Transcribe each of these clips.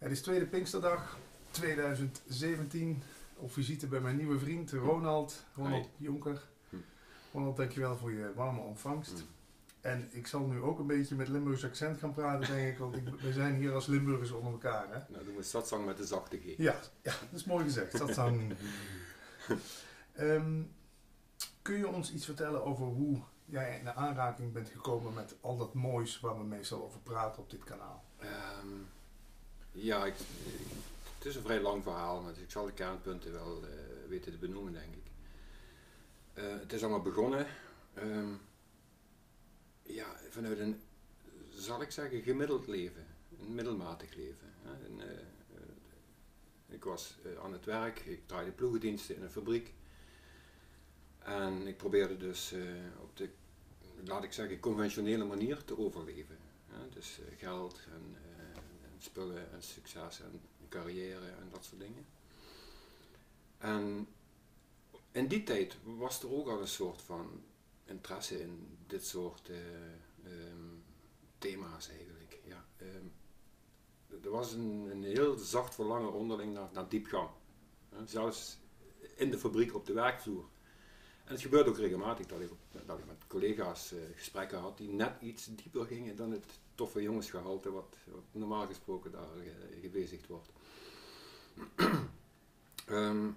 Het is tweede Pinksterdag 2017. Op visite bij mijn nieuwe vriend Ronald, Ronald Jonker. Hm. Ronald, dankjewel voor je warme ontvangst. Hm. En ik zal nu ook een beetje met Limburgs accent gaan praten, denk ik, want ik, we zijn hier als Limburgers onder elkaar. Hè? Nou, doen we satsang met de zachte G. Ja, ja, dat is mooi gezegd. Zou... Ehm, kun je ons iets vertellen over hoe jij in de aanraking bent gekomen met al dat moois waar we meestal over praten op dit kanaal? Ehm, ja, ik, het is een vrij lang verhaal, maar ik zal de kernpunten wel eh, weten te benoemen, denk ik. Eh, het is allemaal begonnen ehm, ja, vanuit een, zal ik zeggen, gemiddeld leven, een middelmatig leven. Eh, ik was aan het werk, ik draaide ploegendiensten in een fabriek. En ik probeerde dus op de, laat ik zeggen, conventionele manier te overleven. Dus geld en spullen en succes en carrière en dat soort dingen. En in die tijd was er ook al een soort van interesse in dit soort uh, um, thema's eigenlijk. Ja, um, er was een, een, heel zacht verlangen onderling naar, naar diepgang. zelfs in de fabriek op de werkvloer. En het gebeurde ook regelmatig dat ik, dat ik met collega's uh, gesprekken had die net iets dieper gingen dan het toffe jongensgehalte wat, wat normaal gesproken daar uh, gebezigd wordt. um,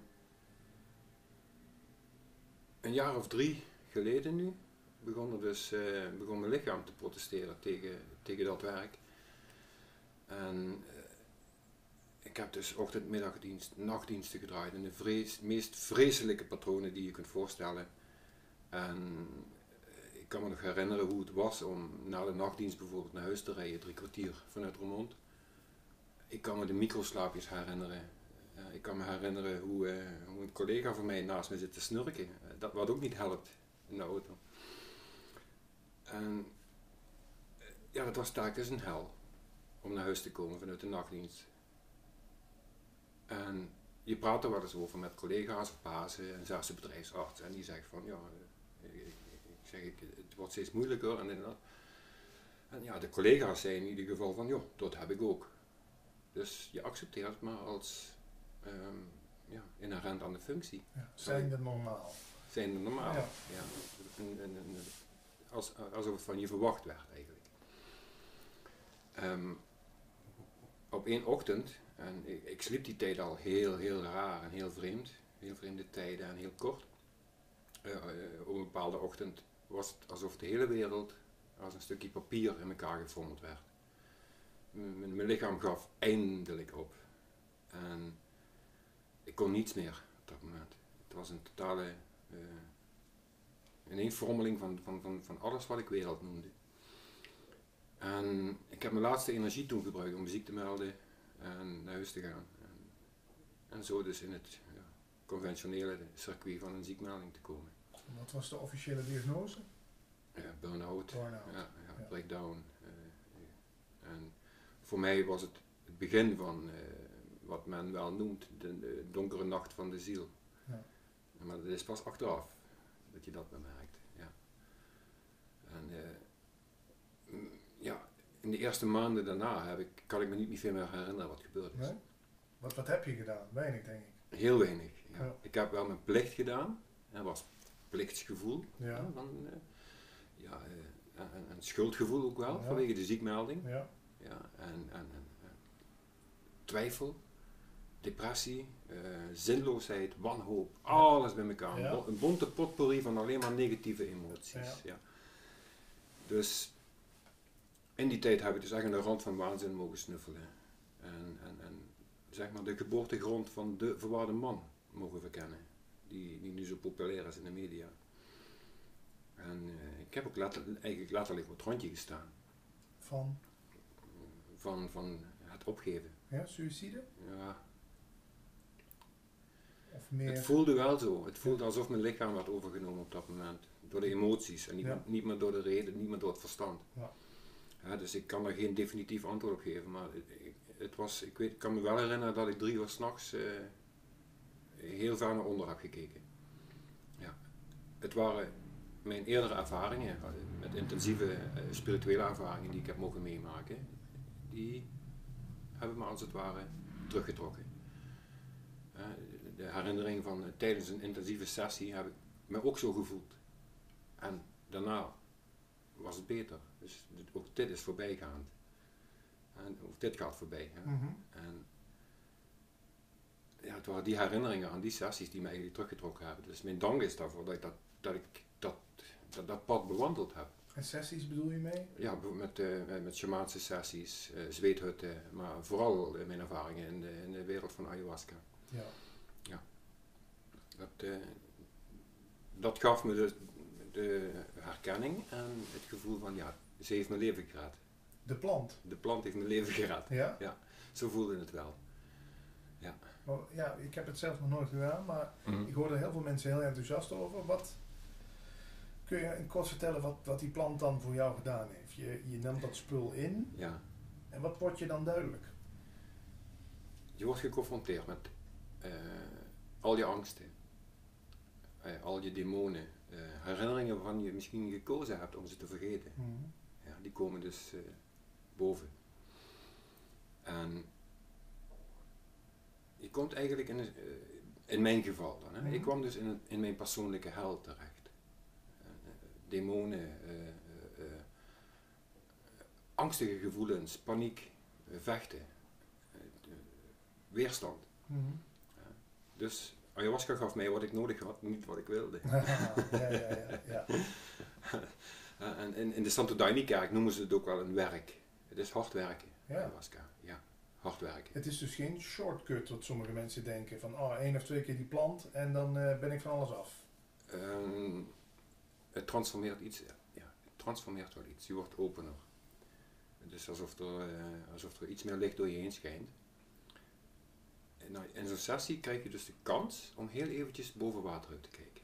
een jaar of drie geleden nu begon, dus, uh, begon mijn lichaam te protesteren tegen, tegen dat werk. En ik heb dus ochtend, middagdienst, nachtdiensten gedraaid in de meest vreselijke patronen die je kunt voorstellen. En eh, ik kan me nog herinneren hoe het was om na de nachtdienst bijvoorbeeld naar huis te rijden, drie kwartier vanuit Roermond. Ik kan me de microslaapjes herinneren. Uh, ik kan me herinneren hoe, uh, hoe, een collega van mij naast me zit te snurken. dat wat ook niet helpt in de auto. En ja, dat was telkens een hel om naar huis te komen vanuit de nachtdienst. En je praat er wel eens over met collega's of bazen en zelfs de bedrijfsarts. En die zegt van ja, zeg, ik, het wordt steeds moeilijker en. En ja, de collega's zijn in ieder geval van, joh, dat heb ik ook. Dus je accepteert het maar als um, ja, inherent aan de functie. Ja, zijn de normaal. Zijn de normaal, ja. ja. En, als, alsof het van je verwacht werd eigenlijk. Um, op één ochtend, en ik, ik, sliep die tijd al heel, heel raar en heel vreemd, heel vreemde tijden en heel kort. Uh, op een bepaalde ochtend was het alsof de hele wereld als een stukje papier in elkaar gevormd werd. Mijn lichaam gaf eindelijk op. En ik kon niets meer op dat moment. Het was een totale uh, van, van, van, van alles wat ik wereld noemde. En ik heb mijn laatste energie toen gebruikt om muziek te melden en naar huis te gaan. En, en zo dus in het ja, conventionele circuit van een ziekmelding te komen. Wat was de officiële diagnose? Ja, burn-out, burn ja, breakdown. Uh, en voor mij was het het begin van uh, wat men wel noemt de, de, donkere nacht van de ziel. Ja. Maar het is pas achteraf dat je dat bemerkt. Ja. En uh, ja, in de eerste maanden daarna heb ik, kan ik me niet meer veel meer herinneren wat gebeurd is. Nee? Wat, wat heb je gedaan? Weinig, denk ik. Heel weinig. Ja. Ja. Ik heb wel mijn plicht gedaan. Dat was plichtsgevoel. Ja. Van, uh, ja, uh, en, en, schuldgevoel ook wel, vanwege de ziekmelding. Ja. Ja, en, en, en twijfel, depressie, uh, zinloosheid, wanhoop, alles bij elkaar. Een bonte potpourri van alleen maar negatieve emoties. Ja. Dus in die tijd heb ik dus echt aan de rand van waanzin mogen snuffelen. En, en, en zeg maar de geboortegrond van de verwaarde man mogen verkennen. Die, die nu zo populair is in de media. En uh, ik heb ook letter, eigenlijk letterlijk op het rondje gestaan. Van? Van, van het opgeven. Ja, suïcide? Ja. Of meer... Het voelde wel zo. Het voelde alsof mijn lichaam werd overgenomen op dat moment. Door de emoties en niet, ja. niet meer door de reden, niet meer door het verstand. Ja. Ja, dus ik kan er geen definitief antwoord op geven, maar het, het was, ik, weet, ik kan me wel herinneren dat ik drie uur s'nachts uh, heel ver naar onder heb gekeken. Ja. Het waren mijn eerdere ervaringen, met intensieve uh, spirituele ervaringen die ik heb mogen meemaken, die hebben me als het ware teruggetrokken. Eh, de herinnering van eh, tijdens een intensieve sessie heb ik me ook zo gevoeld. En daarna was het beter. Dus ook dit is voorbijgaand. En ook dit gaat voorbij. Hè? Mhm. Het waren die herinneringen aan die sessies die me eigenlijk teruggetrokken hebben. Dus mijn dank is daarvoor dat ik dat, dat, ik dat, dat, dat pad bewandeld heb. En sessies bedoel je mee? Ja, met, eh, met shamanische sessies, eh zweethutten, maar vooral eh, mijn ervaringen in de, in de wereld van ayahuasca. Ja. Dat, eh, dat gaf me de, de herkenning en het gevoel van ja, ze heeft mijn leven gered. De plant. De plant heeft mijn leven gered. Ja? Zo voelde het wel. Maar, ja, ik heb het zelf nog nooit gedaan, maar ik hoor er heel veel mensen heel enthousiast over. Wat, kun je in kort vertellen wat, wat die plant dan voor jou gedaan heeft? Je, je neemt dat spul in Ja, en wat wordt je dan duidelijk? je wordt geconfronteerd met eh, al je angsten, eh, al je demonen, eh, herinneringen waarvan je misschien gekozen hebt om ze te vergeten. Mhm. Ja, die komen dus boven. En je komt eigenlijk in, eh, in mijn geval dan. Hè? Mhm. Ik kwam dus in, in mijn persoonlijke hel terecht. Eh, eh, demonen, angstige gevoelens, paniek, vechten, weerstand. Mhm. Dus ayahuasca gaf mij wat ik nodig had, niet wat ik wilde. ja, ja, ja, ja. En in, in de Santo Daime kerk noemen ze het ook wel een werk. Het is hard werken, Ja. ayahuasca. Ja, hard werken. Het is dus geen shortcut wat sommige mensen denken van oh, één of twee keer die plant en dan eh, ben ik van alles af. Ehm, het transformeert iets. Ja, het transformeert wel iets. Je wordt opener. Het is alsof er, eh, alsof er iets meer licht door je heen schijnt. En nou, in zo'n sessie krijg je dus de kans om heel eventjes boven water uit te kijken.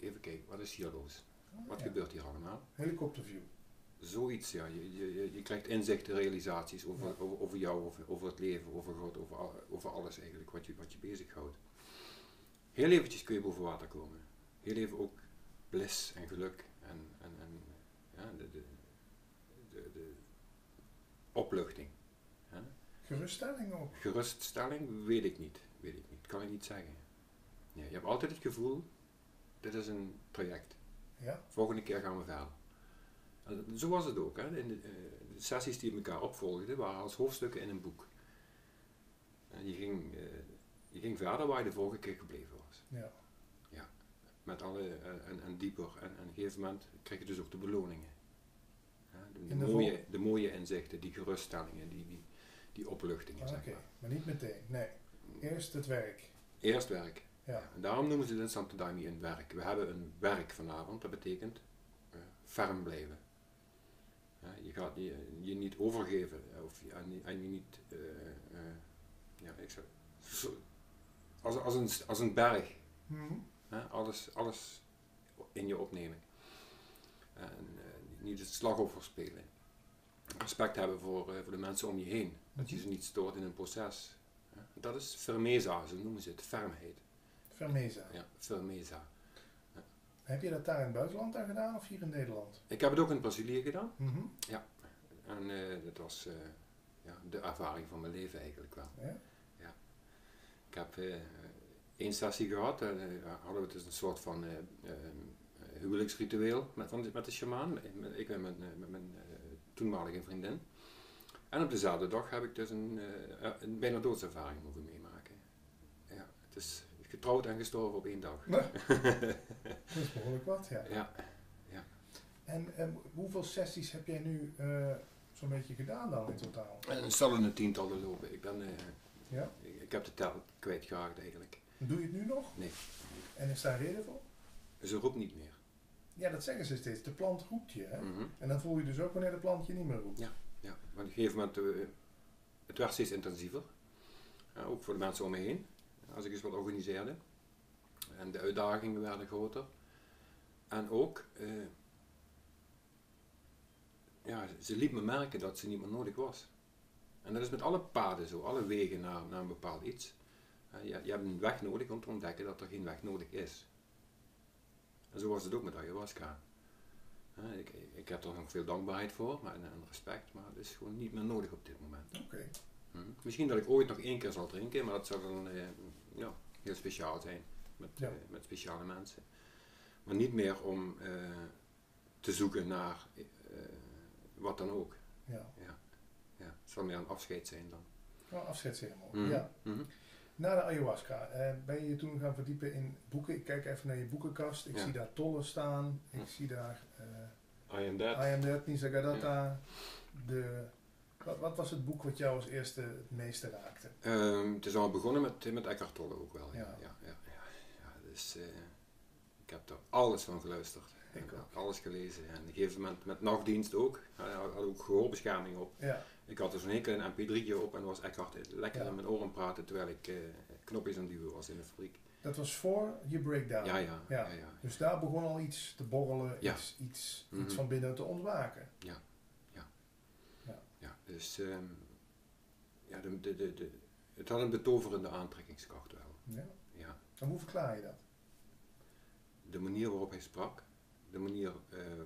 Even kijken, wat is hier los? Wat Ja. gebeurt hier allemaal? Helikopterview. Zoiets, ja. Je, je, je- krijgt inzichten, realisaties over, Ja. over, over jou, over, over het leven, over God, over, al- over alles eigenlijk wat je, wat je bezighoudt. Heel eventjes kun je boven water komen. Heel even ook bliss en geluk en, en, en ja, de, de, de, de opluchting. Hè? Geruststelling ook. Geruststelling weet ik niet, weet ik niet, kan ik niet zeggen. Ja, je hebt altijd het gevoel, dit is een traject. Ja. Volgende keer gaan we verder. Zo was het ook. Hè. In de, eh, de sessies die elkaar opvolgden waren als hoofdstukken in een boek. En je ging, eh, je ging verder waar je de vorige keer gebleven was. Ja. Met alle, eh, en, en dieper. En, en op een gegeven moment kreeg je dus ook de beloningen. Hè, de, mooie, de mooie inzichten, die geruststellingen, die, die, die opluchtingen. Ah, Oké, maar. maar niet meteen. Nee. Eerst het werk. Eerst werk. Ja. En daarom noemen ze het in Santo Daime een werk. We hebben een werk vanavond, dat betekent ferm blijven. Je gaat je, je niet overgeven eh, of, je- en, je- en je niet, eh, eh, ja, ik zeg, zo- als, als, een, als een berg, Mhm. alles, alles in je opnemen. En eh, niet het slachtoffer spelen. Respect hebben voor, eh, voor de mensen om je heen. Dat je Mhm. ze niet stoort in een proces. Dat is fermeza, zo noemen ze het, fermheid. Vermeza. Ja, fermeza. Heb je dat daar in het buitenland aan gedaan of hier in Nederland? Ik heb het ook in Brazilië gedaan. Mhm. En eh, dat was eh, ja, de ervaring van mijn leven eigenlijk wel. Ja? Ik heb eh, één sessie gehad. En hadden we dus een soort van eh, eh, huwelijksritueel met, van de- met de shamaan. Ik en mijn, met mijn toenmalige vriendin. En op dezelfde dag heb ik dus een, een bijna doodservaring mogen meemaken. Ja, het is getrouwd en gestorven op één dag. Dat is behoorlijk wat, ja. Ja, En ehm, hoeveel sessies heb jij nu eh, zo'n beetje gedaan dan in totaal? en het zal in de tientallen lopen. Ik, ben, eh, Ja? ik, ik heb de tel kwijtgeraakt eigenlijk. Doe je het nu nog? Nee. En is daar reden voor? Ze roept niet meer. Ja, dat zeggen ze steeds. De plant roept je, hè? Mhm. En dan voel je dus ook wanneer de plant je niet meer roept. Ja, want op een gegeven moment, eh, het werd steeds intensiever. Ja, ook voor de mensen om me heen, als ik eens wat organiseerde. En de uitdagingen werden groter. En ook, eh, ja, ze liet me merken dat ze niet meer nodig was. En dat is met alle paden zo, alle wegen naar, naar een bepaald iets. Je, je hebt een weg nodig om te ontdekken dat er geen weg nodig is. En zo was het ook met ayahuasca. Ik, ik heb er nog veel dankbaarheid voor maar, en, respect, maar het is gewoon niet meer nodig op dit moment. Oké. Hm. Misschien dat ik ooit nog één keer zal drinken, maar dat zou dan eh, ja, heel speciaal zijn. Met, Ja. eh, met speciale mensen. Maar niet meer om eh, te zoeken naar eh, wat dan ook. Ja. Ja, het zal meer een afscheid zijn dan. Oh, afscheidsceremonie. Mhm, Ja. mhm. Na de ayahuasca ben je je toen gaan verdiepen in boeken. Ik kijk even naar je boekenkast. Ik Ja. zie daar tollen staan. Ik Ja. zie daar eh I am that. I Am Nisargadatta. De, wat, wat was het boek wat jou als eerste het meeste raakte? Ehm, het is al begonnen met, met Eckhart Tolle ook wel. Ja, Ja. ja, dus, eh, ik heb er alles van geluisterd. Ik heb alles gelezen. En op een gegeven moment met nachtdienst ook. Hij had ook gehoorbescherming op. Ja, Ik had dus een hele klein mp3'tje op en was Eckhart lekker in mijn oren praten terwijl ik eh, knopjes aan het duwen was in de fabriek. dat was voor je breakdown. Ja, ja, Ja. ja. ja, Dus daar begon al iets te borrelen, iets, iets, Mhm. iets van binnen te ontwaken. Ja, dus ehm, ja, de, de, de, de, het had een betoverende aantrekkingskracht wel. Ja. Ja. En hoe verklaar je dat? De manier waarop hij sprak, de manier eh,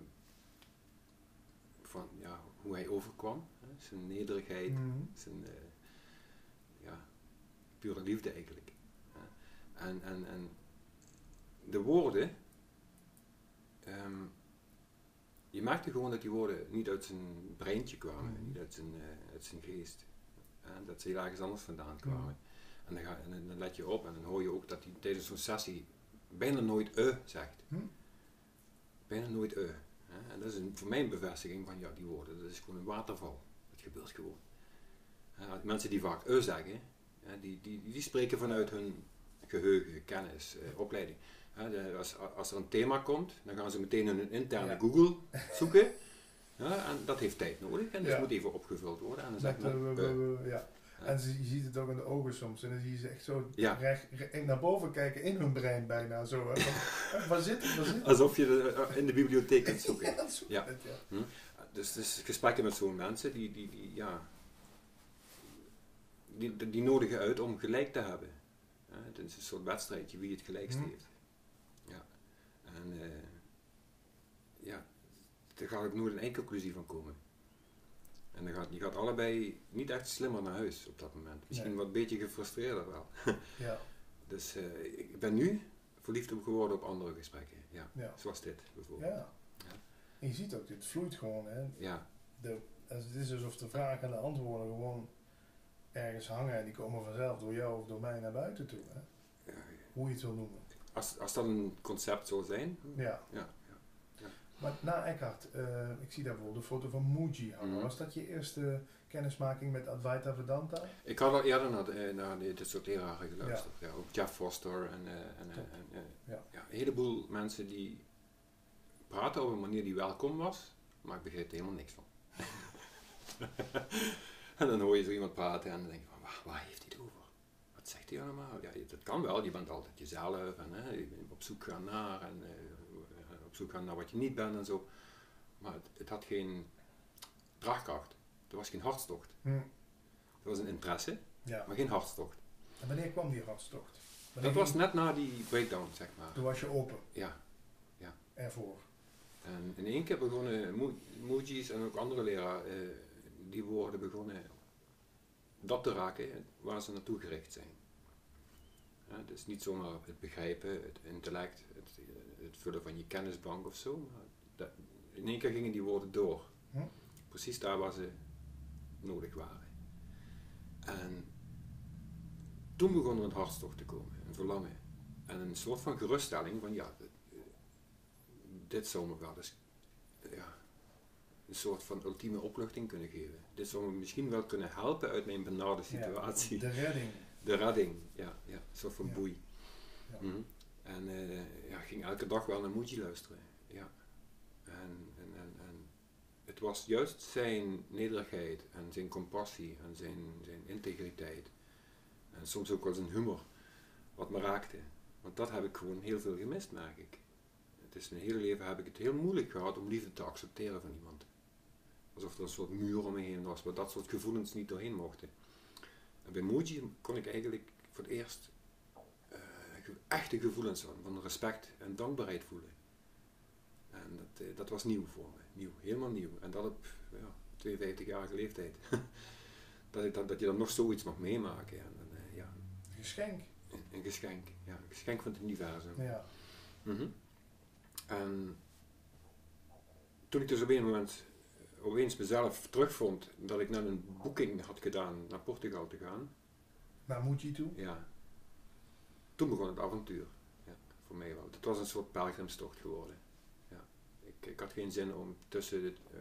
van ja, hoe hij overkwam, hè, zijn nederigheid, Mhm. zijn eh, ja, pure liefde eigenlijk. hè. En, en, en de woorden, ehm, je merkte gewoon dat die woorden niet uit zijn breintje kwamen, Mhm. niet uit zijn, eh, uit zijn geest. En dat ze heel ergens anders vandaan kwamen. Mhm. En, dan ga, en dan- let je op en dan hoor je ook dat hij tijdens zo'n sessie bijna nooit eh zegt. Hm? Bijna nooit hè. En dat is een, voor mij een bevestiging van ja, die woorden, dat is gewoon een waterval. Het gebeurt gewoon. Mensen die vaak eh zeggen, die, die, die spreken vanuit hun geheugen, kennis, opleiding. Hè, de- als, als er een thema komt, dan gaan ze meteen hun interne Ja. Google zoeken. Ja, en dat heeft tijd nodig en dat Ja. moet even opgevuld worden. En dan zegt men, ja. En ze- je ziet het ook in de ogen soms. En dan zie je ze echt zo Ja. recht, recht naar boven kijken in hun brein bijna. Zo, hè. Van, eh, waar zit het? Waar zit het? alsof je de- eh, in de bibliotheek kunt zoeken. Ja, zo Ja. het, ja. Dus, dus gesprekken met zo'n mensen, die, die, die, ja, die, die, die nodigen uit om gelijk te hebben. Ja, het is een soort wedstrijdje wie het gelijkst Mhm. heeft. Ja. En eh, ja, daar gaat ook nooit een één conclusie van komen. En dan gaat, je gaat allebei niet echt slimmer naar huis op dat moment. Misschien Nee. wat een beetje gefrustreerder wel. Ja, Dus eh, ik ben nu verliefd op geworden op andere gesprekken. Ja, ja. zoals dit bijvoorbeeld. ja. En je ziet ook, dit vloeit gewoon. Hè. Ja, De, het is alsof de vragen en de antwoorden gewoon ergens hangen. En die komen vanzelf door jou of door mij naar buiten toe. Hè. ja. Hoe je het wil noemen. Als, als dat een concept zou zijn, Ja. ja, Maar na Eckhart, eh, ik zie daar bijvoorbeeld een foto van Muji hangen. Mhm. Was dat je eerste kennismaking met Advaita Vedanta? Ik had al eerder naar, de- eh, naar de- dit soort leraren geluisterd. Ja. ook Jeff Foster en, eh, en, Ja. ja, een heleboel mensen die praten op een manier die welkom was, maar ik begreep er helemaal niks van. en dan hoor je zo iemand praten en dan denk je van, waar, waar heeft hij het over? Zegt hij allemaal? Ja, dat kan wel, je bent altijd jezelf en hè, je bent op zoek gaan naar en eh, op zoek gaan naar wat je niet bent en zo. Maar het, het had geen draagkracht. Er was geen hartstocht. Hm. Er was een interesse, Ja. maar geen hartstocht. En wanneer kwam die hartstocht? Dat was net na die breakdown, zeg maar. Toen was je open Ja. ervoor. En in één keer begonnen Mo- Moji's en ook andere leraren, eh, die woorden begonnen dat te raken waar ze naartoe gericht zijn. Ja, dus niet zomaar het begrijpen, het intellect, het, het vullen van je kennisbank of zo. Maar dat, in één keer gingen die woorden door. Hm? Precies daar waar ze nodig waren. En toen begon er een hartstocht te komen, een verlangen. En een soort van geruststelling van ja, dit, dit zou me wel eens ja, een soort van ultieme opluchting kunnen geven. Dit zou me misschien wel kunnen helpen uit mijn benarde situatie. Ja, de redding. De redding, ja, ja een soort van Ja. boei. Ja. Mhm. En eh ja, ging elke dag wel naar Moetje luisteren. Ja. En, en, en, en het was juist zijn nederigheid en zijn compassie en zijn, zijn integriteit. En soms ook wel zijn humor, wat me raakte. Want dat heb ik gewoon heel veel gemist, merk ik. Het is mijn hele leven heb ik het heel moeilijk gehad om liefde te accepteren van iemand. Alsof er een soort muur om me heen was, waar dat soort gevoelens niet doorheen mochten. En bij Moji kon ik eigenlijk voor het eerst eh, echte gevoelens van, van respect en dankbaarheid voelen. En dat, eh, dat was nieuw voor me. Nieuw, helemaal nieuw. En dat op ja, 52-jarige leeftijd. dat, dat, dat je dan nog zoiets mag meemaken. En, uh, ja. Een geschenk. Een, een, geschenk, ja. Een geschenk van het universum. Ja. Mm En toen ik dus op een moment opeens mezelf terugvond dat ik net een boeking had gedaan naar Portugal te gaan. Naar Muji toe? Ja. Toen begon het avontuur. Ja, voor mij wel. Het was een soort pelgrimstocht geworden. Ja. Ik, ik had geen zin om tussen de, uh,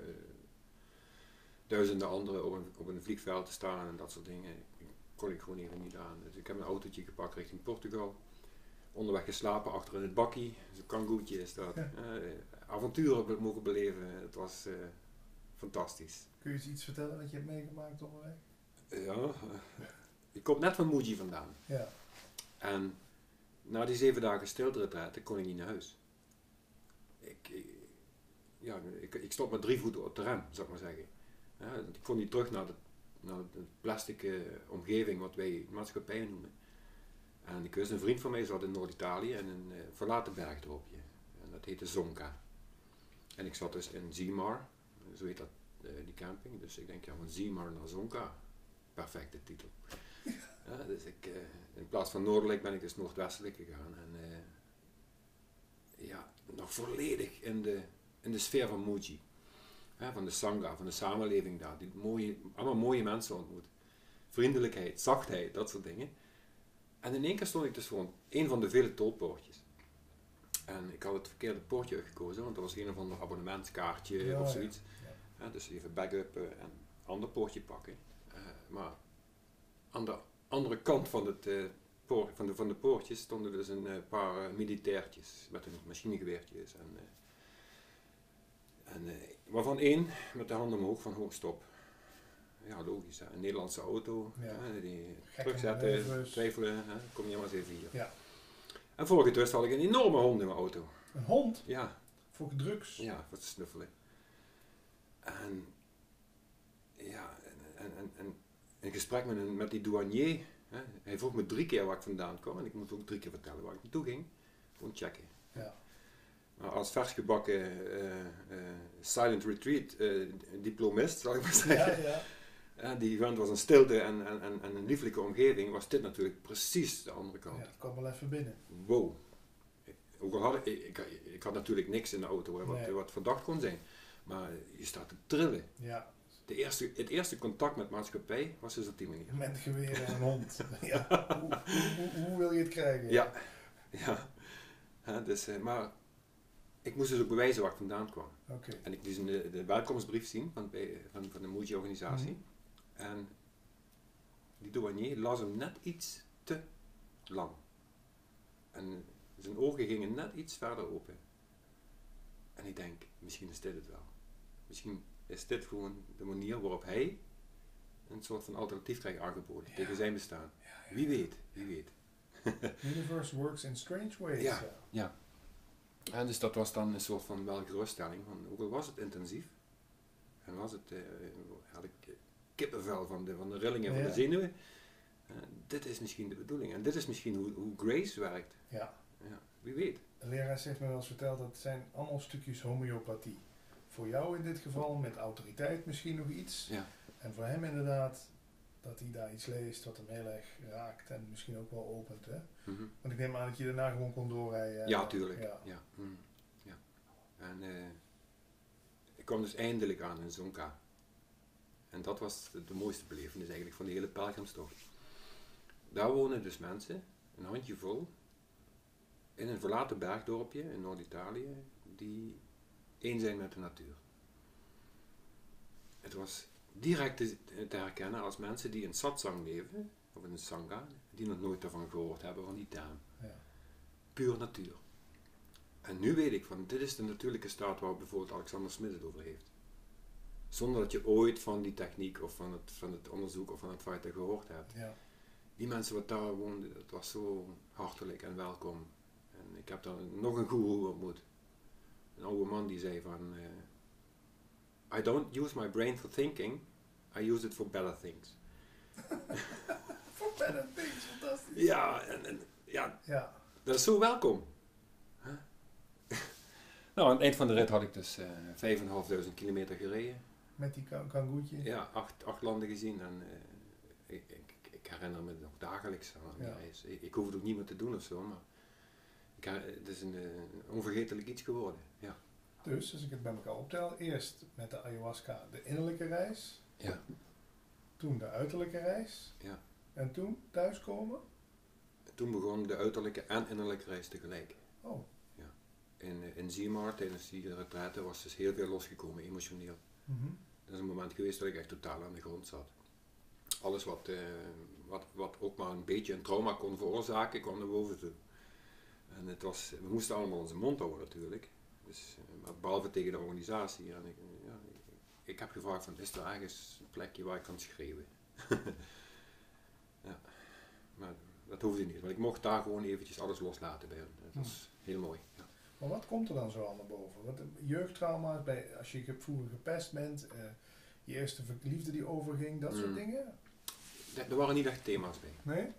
duizenden anderen op een, op een vliegveld te staan en dat soort dingen. Ik, kon ik gewoon even niet aan. Dus ik heb een autootje gepakt richting Portugal. Onderweg geslapen achter in het bakkie. Zo'n kangoetje is dat. Ja. Uh, avonturen mogen beleven. Het was uh, fantastisch. Kun je eens iets vertellen wat je hebt meegemaakt onderweg? Ja, ik kom net van Muji vandaan. Ja. En na die zeven dagen stilte kon ik niet naar huis. Ik, ik ja, ik, ik, stond met drie voeten op de rem, zou ik maar zeggen. Ja, ik kon niet terug naar de, naar de plastic omgeving wat wij maatschappij noemen. En ik wist, een vriend van mij zat in Noord-Italië in een uh, verlaten bergdorpje. En dat heette Zonka. En ik zat dus in Zimar, zo heet dat, uh, die camping. Dus ik denk, ja, van Zimar naar Zonka. Perfecte titel. Ja, dus ik, uh, in plaats van noordelijk ben ik dus noordwestelijk gegaan. En ja, nog volledig in de, in de sfeer van Muji. Van de Sangha, van de samenleving daar. Die mooie, allemaal mooie mensen ontmoet. Vriendelijkheid, zachtheid, dat soort dingen. En in één keer stond ik dus gewoon een van de vele tolpoortjes. En ik had het verkeerde poortje gekozen, want dat was een of ander abonnementskaartje of zoiets. Ja. Dus even backup en een ander poortje pakken. Uh, maar aan de andere kant van, het, uh, poort, van, de, van de poortjes stonden dus een paar militairtjes met hun machinegeweertjes. En, en, waarvan één met de handen omhoog van hoog stop ja, logisch. Hè. Een Nederlandse auto, ja. hè, die terugzetten, twijfelen, hè, kom je maar eens even hier. Ja. En het wist had ik een enorme hond in mijn auto. Een hond? Ja. Voor drugs? Ja, voor te snuffelen. En ja, en, en, en, een gesprek met, een, met die douanier, hè, hij vroeg me drie keer waar ik vandaan kwam en ik moet ook drie keer vertellen waar ik naartoe ging. Gewoon checken. Ja. Maar als versgebakken uh, uh, silent retreat uh, diplomist, zal ik maar zeggen. Ja, ja. Ja, die was een stilte en, en, en, en, een lieflijke omgeving, was dit natuurlijk precies de andere kant. Ja, ik kwam wel even binnen. Wow. Ook al had ik, ik, ik had natuurlijk niks in de auto hè, wat, Nee. wat verdacht kon zijn. Maar je staat te trillen. Ja, De eerste, het eerste contact met maatschappij was dus op die manier. met geweer en een hond. Ja. Hoe, hoe, wil je het krijgen? Ja, ja. Ja, dus, eh, maar ik moest dus ook bewijzen waar ik vandaan kwam. Oké. En ik liet ze de, de welkomstbrief zien van, van, van de Muji-organisatie. En die douanier las hem net iets te lang. En zijn ogen gingen net iets verder open. En ik denk, misschien is dit het wel. Misschien is dit gewoon de manier waarop hij een soort van alternatief krijgt aangeboden Ja. tegen zijn bestaan. Ja, ja. Wie weet, wie weet. Universe works in strange ways. Ja. En dus dat was dan een soort van welgeruststelling. Van, ook al was het intensief, en was het, eh, had ik kippenvel van de, van de rillingen van Ja. de zenuwen. eh, dit is misschien de bedoeling. En dit is misschien hoe, hoe Grace werkt. ja. Ja, wie weet. Een leraar heeft me wel eens verteld dat het zijn allemaal stukjes homeopathie. Voor jou in dit geval, met autoriteit misschien nog iets. Ja. En voor hem inderdaad, dat hij daar iets leest wat hem heel erg raakt en misschien ook wel opent. Hè? Mhm. Want ik neem aan dat je daarna gewoon kon doorrijden. Ja, tuurlijk. Ja. Ja. mm, ja. En eh, ik kwam dus eindelijk aan in Zonka. En dat was de, de mooiste belevenis eigenlijk van de hele pelgrimstocht. Daar wonen dus mensen, een handjevol, in een verlaten bergdorpje in Noord-Italië, die één zijn met de natuur. Het was direct te, te herkennen als mensen die in satsang leven, of in een sangha, die nog nooit daarvan gehoord hebben, van die term. Ja. Puur natuur. En nu weet ik van, dit is de natuurlijke staat waar bijvoorbeeld Alexander Smit het over heeft. Zonder dat je ooit van die techniek of van het, van het onderzoek of van het feiten gehoord hebt. Ja. Die mensen wat daar woonden, het was zo hartelijk en welkom. En ik heb daar nog een goeroe ontmoet. Een oude man die zei van... eh, I don't use my brain for thinking, I use it for better things. Voor better things, fantastisch. Ja, en, en ja, Ja. dat is zo welkom. Huh? nou, aan het eind van de rit had ik dus eh 5.500 kilometer gereden. Met die ka- kangoetje. Ja, acht, acht landen gezien en eh, ik, ik, ik herinner me nog dagelijks aan die reis. Ik, ik, hoef het ook niet meer te doen of zo, maar het is een, een onvergetelijk iets geworden. Ja. Dus, als ik het bij elkaar optel, eerst met de ayahuasca de innerlijke reis. Ja. Toen de uiterlijke reis. Ja. En toen thuiskomen? Toen begon de uiterlijke en innerlijke reis tegelijk. Oh. Ja. In, in Zimar, tijdens die retraite, was dus heel veel losgekomen, emotioneel. Mm Dat is een moment geweest dat ik echt totaal aan de grond zat. Alles wat, uh, wat, wat ook maar een beetje een trauma kon veroorzaken, kwam naar boven toe. En het was, we moesten allemaal onze mond houden natuurlijk. Dus, uh, behalve tegen de organisatie. En ik, ja, ik, ik, heb gevraagd van, is er ergens een plekje waar ik kan schreeuwen? ja. Maar dat hoefde niet, want ik mocht daar gewoon eventjes alles loslaten bij hen. Dat was heel mooi. Ja. Maar wat komt er dan zo allemaal boven? Wat, jeugdtrauma's, bij, als je vroeger gepest bent, uh, je eerste liefde die overging, dat soort mm. dingen? Er waren niet echt thema's bij. Nee? nee.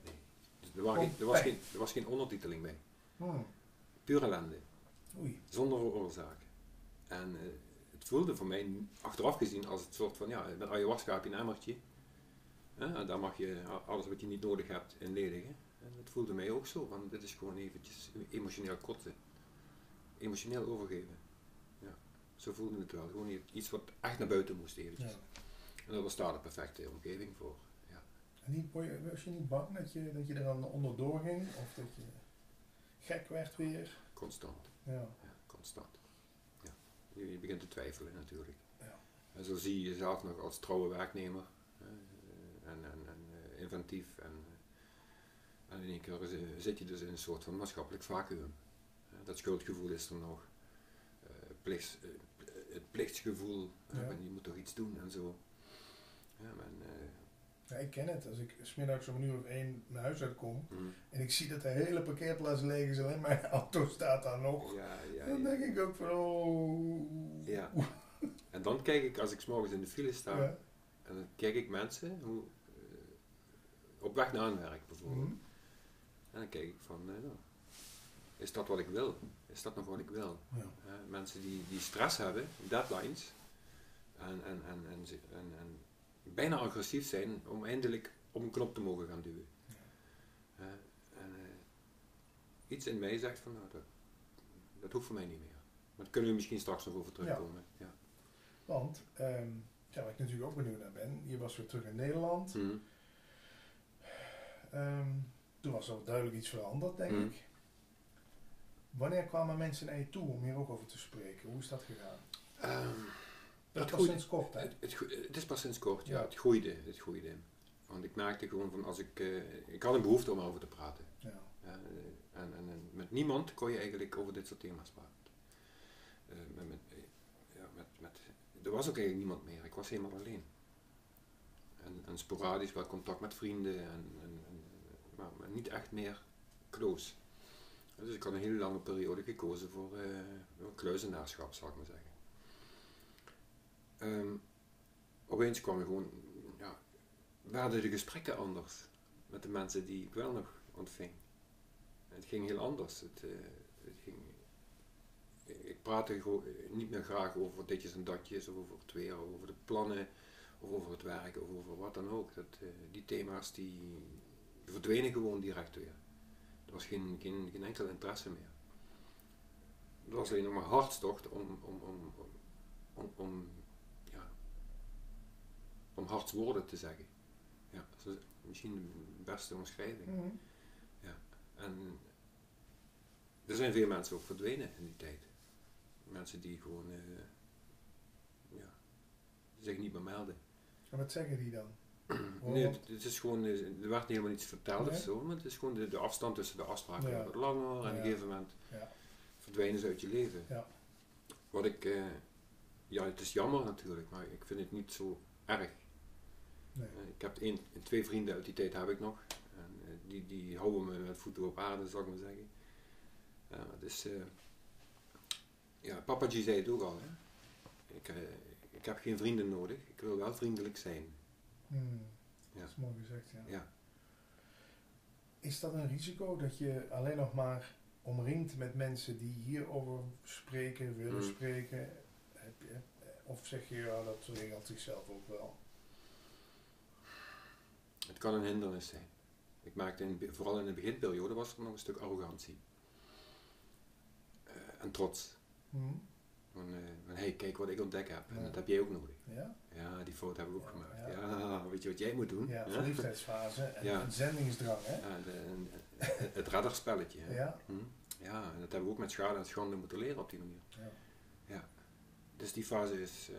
Dus er, waren geen, er, was geen, er was geen ondertiteling bij. Hmm. Puur ellende. Oei. Zonder veroorzaken. En uh, het voelde voor mij, achteraf gezien, als het soort van, ja, met ayahuasca heb je een emmertje. en daar mag je alles wat je niet nodig hebt in ledigen. En het voelde mij ook zo, want dit is gewoon eventjes emotioneel kotten. Emotioneel overgeven. Ja, zo voelde het wel. Gewoon iets wat echt naar buiten moest eventjes. Ja. En dat was daar de perfecte omgeving voor. Ja. En niet, was je niet bang dat je, dat je er dan onderdoor ging? Of dat je gek werd weer? Constant. Ja. ja constant. Ja. Je, je, begint te twijfelen natuurlijk. Ja. En zo zie je jezelf nog als trouwe werknemer. en, en, en inventief en en in één keer zit je dus in een soort van maatschappelijk vacuüm. Dat schuldgevoel is er nog. Uh, plichts, uh, het plichtsgevoel, ja. je moet toch iets doen en zo. Ja, men, ja, ik ken het. Als ik smiddags om een uur of één naar huis uitkom mm. en ik zie dat de hele parkeerplaats leeg is, alleen mijn auto staat daar nog. Ja, ja, dan denk ik ook van oh. Ja. En dan kijk ik, als ik s'morgens in de file sta, en dan kijk ik mensen hoe, op weg naar hun werk bijvoorbeeld. Mm. En dan kijk ik van, eh, nou, is dat wat ik wil? Is dat nog wat ik wil? Ja. Uh, mensen die, die stress hebben, deadlines, en, en, en, en, en, en bijna agressief zijn om eindelijk op een knop te mogen gaan duwen. Ja. Uh, en iets in mij zegt van, nou, dat, dat hoeft voor mij niet meer. Maar daar kunnen we misschien straks nog over terugkomen. Ja. ja. Want, um, ja, waar ik natuurlijk ook benieuwd naar ben, je was weer terug in Nederland. Mm. Um, toen was er duidelijk iets veranderd, denk Mm. ik. Wanneer kwamen mensen naar je toe om hier ook over te spreken? Hoe is dat gegaan? Um, dat is pas sinds kort, hè? Het, het, gro- het is pas sinds kort, ja. Ja. Het groeide, het groeide. Want ik merkte gewoon van als ik... eh, ik had een behoefte om erover te praten. Ja. Eh, en, en, en met niemand kon je eigenlijk over dit soort thema's praten. Eh, met, met, ja, met, met, er was ook eigenlijk niemand meer. Ik was helemaal alleen. En, en sporadisch wel contact met vrienden, en, maar, maar niet echt meer close. Dus ik had een hele lange periode gekozen voor voor kluizenaarschap, zal ik maar zeggen. Ehm, opeens kwam je gewoon, ja, werden de gesprekken anders met de mensen die ik wel nog ontving. Het ging heel anders. Het, eh, het ging, ik praatte niet meer graag over ditjes en datjes, of over het weer, of over de plannen, of over het werk, of over wat dan ook. Dat, eh, die thema's die verdwenen gewoon direct weer. Er was geen, geen, geen enkel interesse meer. Er was alleen nog maar hartstocht om, om, om, om, om, om harts woorden te zeggen. Ja, dat is misschien de beste omschrijving. Mhm. En er zijn veel mensen ook verdwenen in die tijd. Mensen die gewoon eh, ja, zich niet meer melden. En wat zeggen die dan? Nee, het, het is gewoon, eh, er werd helemaal niets verteld of Nee? zo, maar het is gewoon de, de afstand tussen de afspraken Ja. wordt langer en op Ja. een gegeven moment Ja. verdwijnen ze uit je leven. Ja. Wat ik, eh, ja het is jammer natuurlijk, maar ik vind het niet zo erg. Nee. Eh, ik heb één, twee vrienden uit die tijd heb ik nog. En eh, die, die houden me met voeten op aarde, zal ik maar zeggen. Ja, dus, eh ja, papa G zei het ook al. Hè. Ik, eh, ik heb geen vrienden nodig, ik wil wel vriendelijk zijn. Hmm. Ja. Dat is mooi gezegd, ja. Ja. Is dat een risico dat je alleen nog maar omringt met mensen die hierover spreken, willen Hmm. spreken? Heb je, of zeg je, ja, dat regelt zichzelf ook wel? Het kan een hindernis zijn. Ik merkte in, vooral in de beginperiode was er nog een stuk arrogantie. Uh, en trots. Mm. Van, uh, van, hey, kijk wat ik ontdekt heb. En dat heb jij ook nodig. Ja? Ja, die foto heb ik ook gemaakt. Ja. weet je wat jij moet doen? Ja, verliefdheidsfase en, zendingsdrang, hè? Ja, de, het redderspelletje. Ja. Hm? Ja, en dat hebben we ook met schade en schande moeten leren op die manier. Ja. ja. Dus die fase is, uh,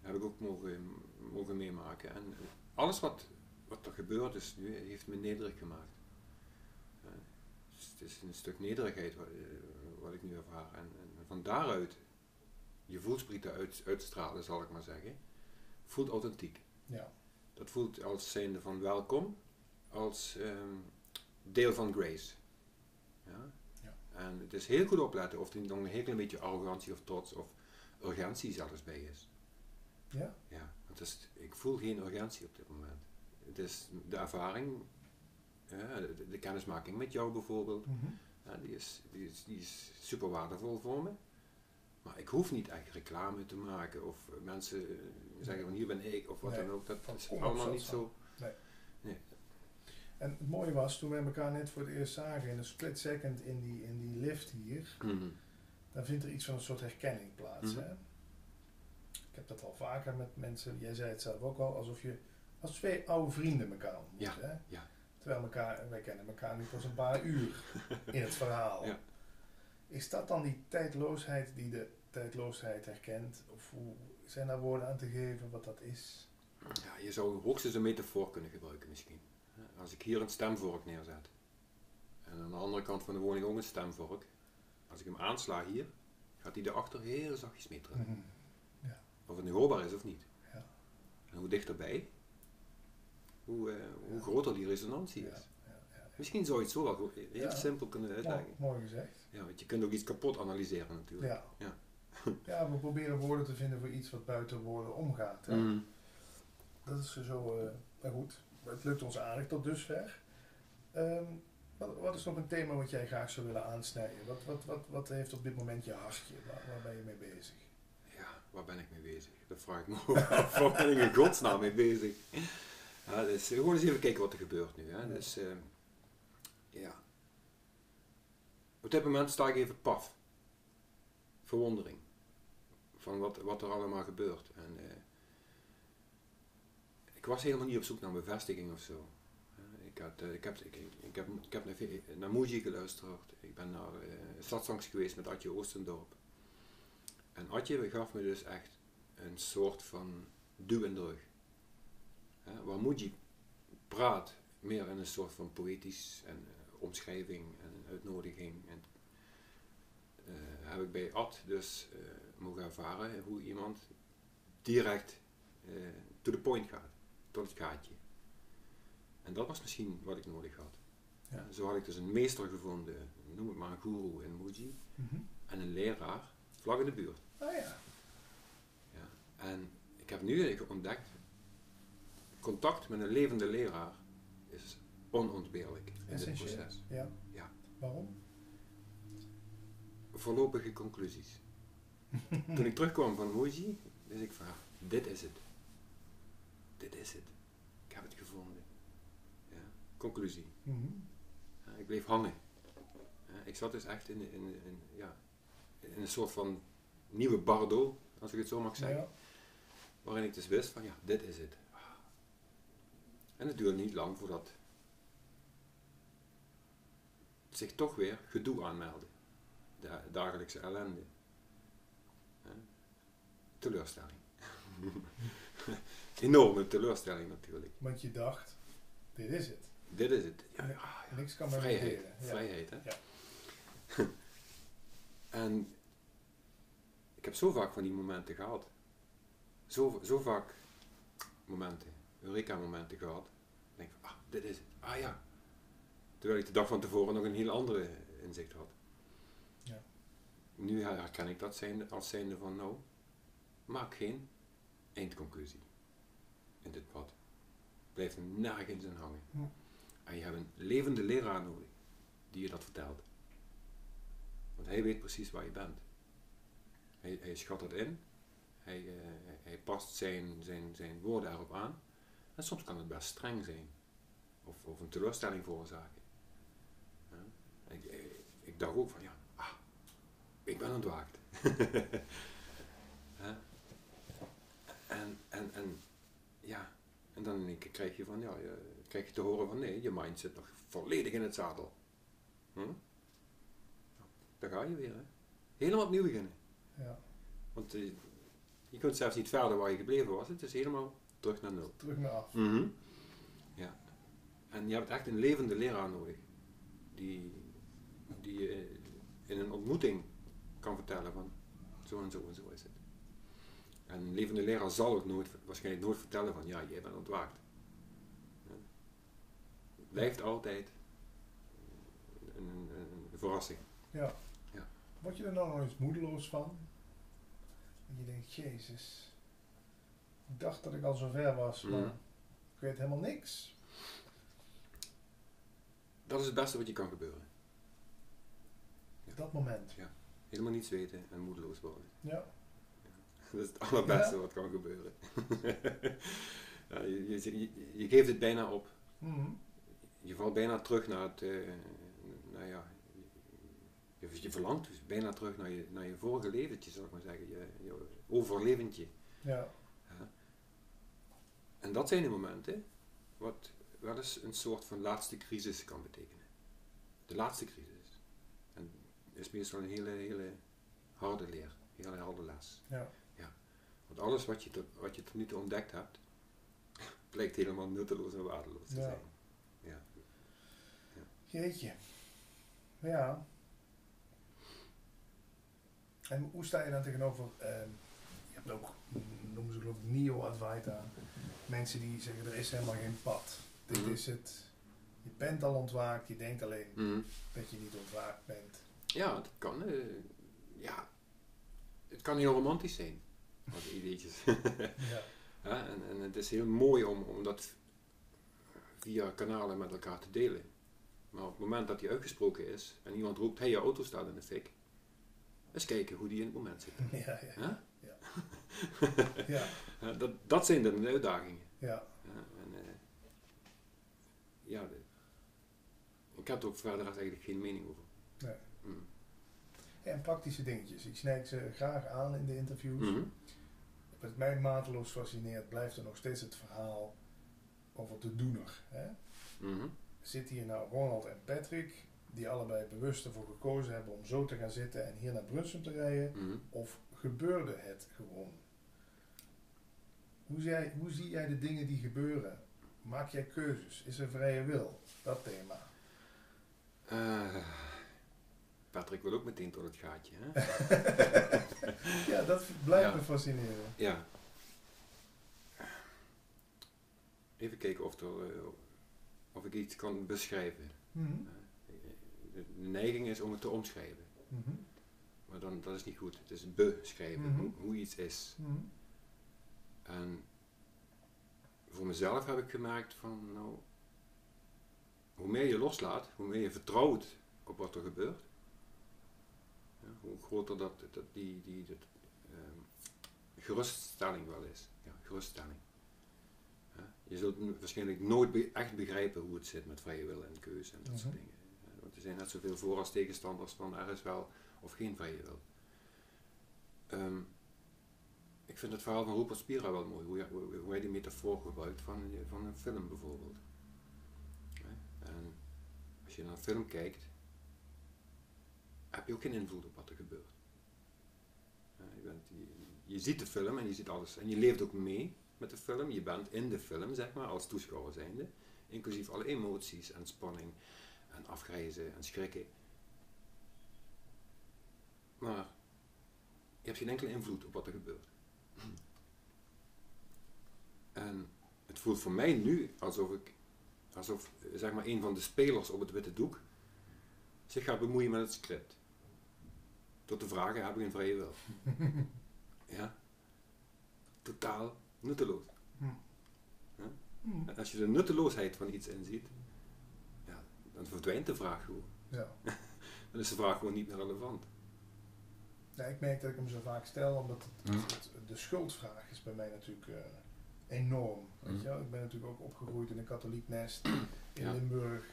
heb ik ook mogen, mogen meemaken. En alles wat, wat er gebeurd is nu, heeft me nederig gemaakt. Dus het is een stuk nederigheid wat, uh, wat ik nu ervaar. En, en, van daaruit je voelsprieten uit, uitstralen, zal ik maar zeggen, voelt authentiek. Ja. Dat voelt als zijnde van welkom, als um, deel van grace. Ja? ja? En het is heel goed opletten of er nog een heel klein beetje arrogantie of trots of urgentie zelfs bij is. Ja? Ja, want is, ik voel geen urgentie op dit moment. Het is de ervaring, de, de, kennismaking met jou bijvoorbeeld, mm -hmm. ja, die, is, die, is, die is super waardevol voor me. Maar ik hoef niet echt reclame te maken of mensen zeggen van hier ben ik of wat nee, dan ook. Dat is allemaal niet zo. Nee. nee. En het mooie was toen we elkaar net voor het eerst zagen in een split second in die, in die lift hier, mm -hmm. dan vindt er iets van een soort herkenning plaats. Mhm. Hè? Ik heb dat al vaker met mensen, jij zei het zelf ook al, alsof je als twee oude vrienden elkaar ontmoet. Ja, hè? ja. Terwijl elkaar, wij kennen elkaar nu pas een paar uur in het verhaal. Ja. Is dat dan die tijdloosheid die de tijdloosheid herkent? Of hoe zijn daar woorden aan te geven wat dat is? Ja, je zou hoogstens een metafoor kunnen gebruiken misschien. Als ik hier een stemvork neerzet en aan de andere kant van de woning ook een stemvork, als ik hem aansla hier, gaat hij erachter heel zachtjes mee terug. Mhm. Ja. Of het nu hoorbaar is of niet. Ja. En hoe dichterbij, hoe, uh, hoe groter die resonantie is. Misschien zou je het zo wel heel simpel kunnen uitleggen. Mooi, mooi gezegd. Ja, want je kunt ook iets kapot analyseren natuurlijk. Ja. Ja. ja, we proberen woorden te vinden voor iets wat buiten woorden omgaat. Hè? Mm. Dat is zo, eh maar goed, het lukt ons aardig tot dusver. Ehm, wat, wat is nog een thema wat jij graag zou willen aansnijden? Wat, wat, wat, wat heeft op dit moment je hartje? Waar, waar ben je mee bezig? Ja, waar ben ik mee bezig? Dat vraag ik me ook af. Waar ben ik in godsnaam mee bezig? Ja, dus gewoon eens even kijken wat er gebeurt nu. Hè. Dus, ehm, ja. Op dit moment sta ik even paf. Verwondering. Van wat, wat er allemaal gebeurt. En, eh, ik was helemaal niet op zoek naar bevestiging of zo. Eh, Ik, had, eh, ik, heb, ik, ik, heb, ik heb naar, naar Muji geluisterd. Ik ben naar uh, geweest met Adje Oostendorp. En Adje gaf me dus echt een soort van duw en druk. Hè, waar Muji praat meer in een soort van poëtisch en eh, omschrijving en uitnodiging. En, eh, heb ik bij Ad dus eh, mogen ervaren hoe iemand direct to the point gaat, tot het gaatje. En dat was misschien wat ik nodig had. Ja. Zo had ik dus een meester gevonden, noem het maar een guru in Muji, en een leraar vlak in de buurt. Oh ja. Ja. En ik heb nu ontdekt, contact met een levende leraar is onontbeerlijk in dit proces. Ja. Ja. Waarom? Voorlopige conclusies. Toen ik terugkwam van Muji, wist ik van, dit is het. Dit is het. Ik heb het gevonden. Ja. Conclusie. Mhm. Ja, ik bleef hangen. Ik zat dus echt in, in, in, ja, in een soort van nieuwe bardo, als ik het zo mag zeggen. Ja. Waarin ik dus wist van ja, dit is het. Ah. En het duurde niet lang voordat zich toch weer gedoe aanmeldde. De dagelijkse ellende. Teleurstelling. Enorme teleurstelling natuurlijk. Want je dacht, dit is het. Dit is het. Ja, ja, ja. Niks kan Vrijheid. Ja. Vrijheid, hè? Ja. en ik heb zo vaak van die momenten gehad. Zo, zo vaak momenten, Eureka-momenten gehad. Ik denk van, ah, dit is het. Ah ja. Terwijl ik de dag van tevoren nog een heel andere inzicht had. Ja. Nu herken ik dat zijnde, als zijnde van, nou, maak geen eindconclusie in dit pad. Blijf nergens in hangen. Hm. En je hebt een levende leraar nodig die je dat vertelt. Want hij weet precies waar je bent. Hij, hij schat het in. Hij, eh, hij past zijn, zijn, zijn woorden erop aan. En soms kan het best streng zijn. of, of een teleurstelling veroorzaken. Ja? Ik, ik, dacht ook van ja, ah, ik ben ontwaakt. ja? en, en, en ja, en dan in één keer krijg je van ja, je, krijg je te horen van nee, je mind zit nog volledig in het zadel. Hm? Dan ga je weer, hè? Helemaal opnieuw beginnen. Ja. Want uh, je kunt zelfs niet verder waar je gebleven was. Het is helemaal terug naar nul. Terug naar af. Mm Ja. En je hebt echt een levende leraar nodig. Die, die je in een ontmoeting kan vertellen van zo en zo en zo is het. En een levende leraar zal ook nooit, waarschijnlijk nooit vertellen van ja, jij bent ontwaakt. Ja. Het blijft altijd een, een, een verrassing. Ja. ja. Word je er nou nog eens moedeloos van? En je denkt, Jezus, ik dacht dat ik al zo ver was, maar mm. ik weet helemaal niks. Dat is het beste wat je kan gebeuren. Ja. Dat moment. Ja. Helemaal niets weten en moedeloos worden. Ja. Dat is het allerbeste wat kan gebeuren. ja, je, je, je, geeft het bijna op. Mm. Je valt bijna terug naar het, uh, nou ja, je, je verlangt dus bijna terug naar je, naar je vorige leventje, zal ik maar zeggen, je, je overleventje. Ja. En dat zijn de momenten wat wel eens een soort van laatste crisis kan betekenen. De laatste crisis. En is meestal een hele, hele harde leer, een hele harde les. Ja. ja. Want alles wat je, tot, wat je tot nu toe ontdekt hebt, blijkt helemaal nutteloos en waardeloos te zijn. Ja. ja. Jeetje. Ja. En hoe sta je dan tegenover, hebt ook, noemen ze geloof ik Neo-Advaita, mensen die zeggen er is helemaal geen pad. Dit mhm. is het, je bent al ontwaakt, je denkt alleen mhm. dat je niet ontwaakt bent. Ja, dat kan. Uh, ja, het kan heel romantisch zijn, wat ideetjes. ja. ja en, en het is heel mooi om, om dat via kanalen met elkaar te delen. Maar op het moment dat die uitgesproken is en iemand roept, hé, hey, je auto staat in de fik, eens kijken hoe die in het moment zit. Ja, ja. ja. ja. dat, dat zijn de uitdagingen. Ja. en, uh, ja, ik heb er ook verder eigenlijk geen mening over. Nee. Mm. en praktische dingetjes. Ik snijd ze graag aan in de interviews. Mm Wat mij mateloos fascineert, blijft er nog steeds het verhaal over de doener. Hè? Mm Zit hier nou Ronald en Patrick, die allebei bewust ervoor gekozen hebben om zo te gaan zitten en hier naar Brunsum te rijden? Mhm. Of gebeurde het gewoon? Hoe, jij, hoe zie jij de dingen die gebeuren? Maak jij keuzes? Is er vrije wil? Dat thema. Uh, Patrick wil ook meteen door het gaatje. Hè? ja, dat blijft me fascineren. Ja. Even kijken of, er, uh, of ik iets kan beschrijven. Mm -hmm de neiging is om het te omschrijven. Mhm. Maar dan, dat is niet goed. Het is beschrijven, mhm. hoe, hoe, iets is. Mhm. En voor mezelf heb ik gemerkt van, nou, hoe meer je loslaat, hoe meer je vertrouwt op wat er gebeurt, ja, hoe groter dat, dat die, die dat, ehm, geruststelling wel is. Ja, geruststelling. Ja, je zult waarschijnlijk nooit echt begrijpen hoe het zit met vrije wil en keuze en dat soort dingen zijn net zoveel voor als tegenstanders van er is wel of geen vrije wil. Ehm, ik vind het verhaal van Rupert Spira wel mooi, hoe, hoe, hij die metafoor gebruikt van, van een film bijvoorbeeld. En als je naar een film kijkt, heb je ook geen invloed op wat er gebeurt. Je, bent, je, ziet de film en je ziet alles. En je leeft ook mee met de film. Je bent in de film, zeg maar, als toeschouwer zijnde. Inclusief alle emoties en spanning en afgrijzen en schrikken. Maar je hebt geen enkele invloed op wat er gebeurt. En het voelt voor mij nu alsof ik, alsof zeg maar een van de spelers op het witte doek zich gaat bemoeien met het script. Tot de vragen heb ik een vrije wil. ja? Totaal nutteloos. Hm. Ja? Hm. En als je de nutteloosheid van iets inziet, dan verdwijnt de vraag gewoon. Ja. dan is de vraag gewoon niet meer relevant. Ja, ik merk dat ik hem zo vaak stel, omdat het, de schuldvraag is bij mij natuurlijk uh, enorm. Weet je Ik ben natuurlijk ook opgegroeid in een katholiek nest. in Limburg.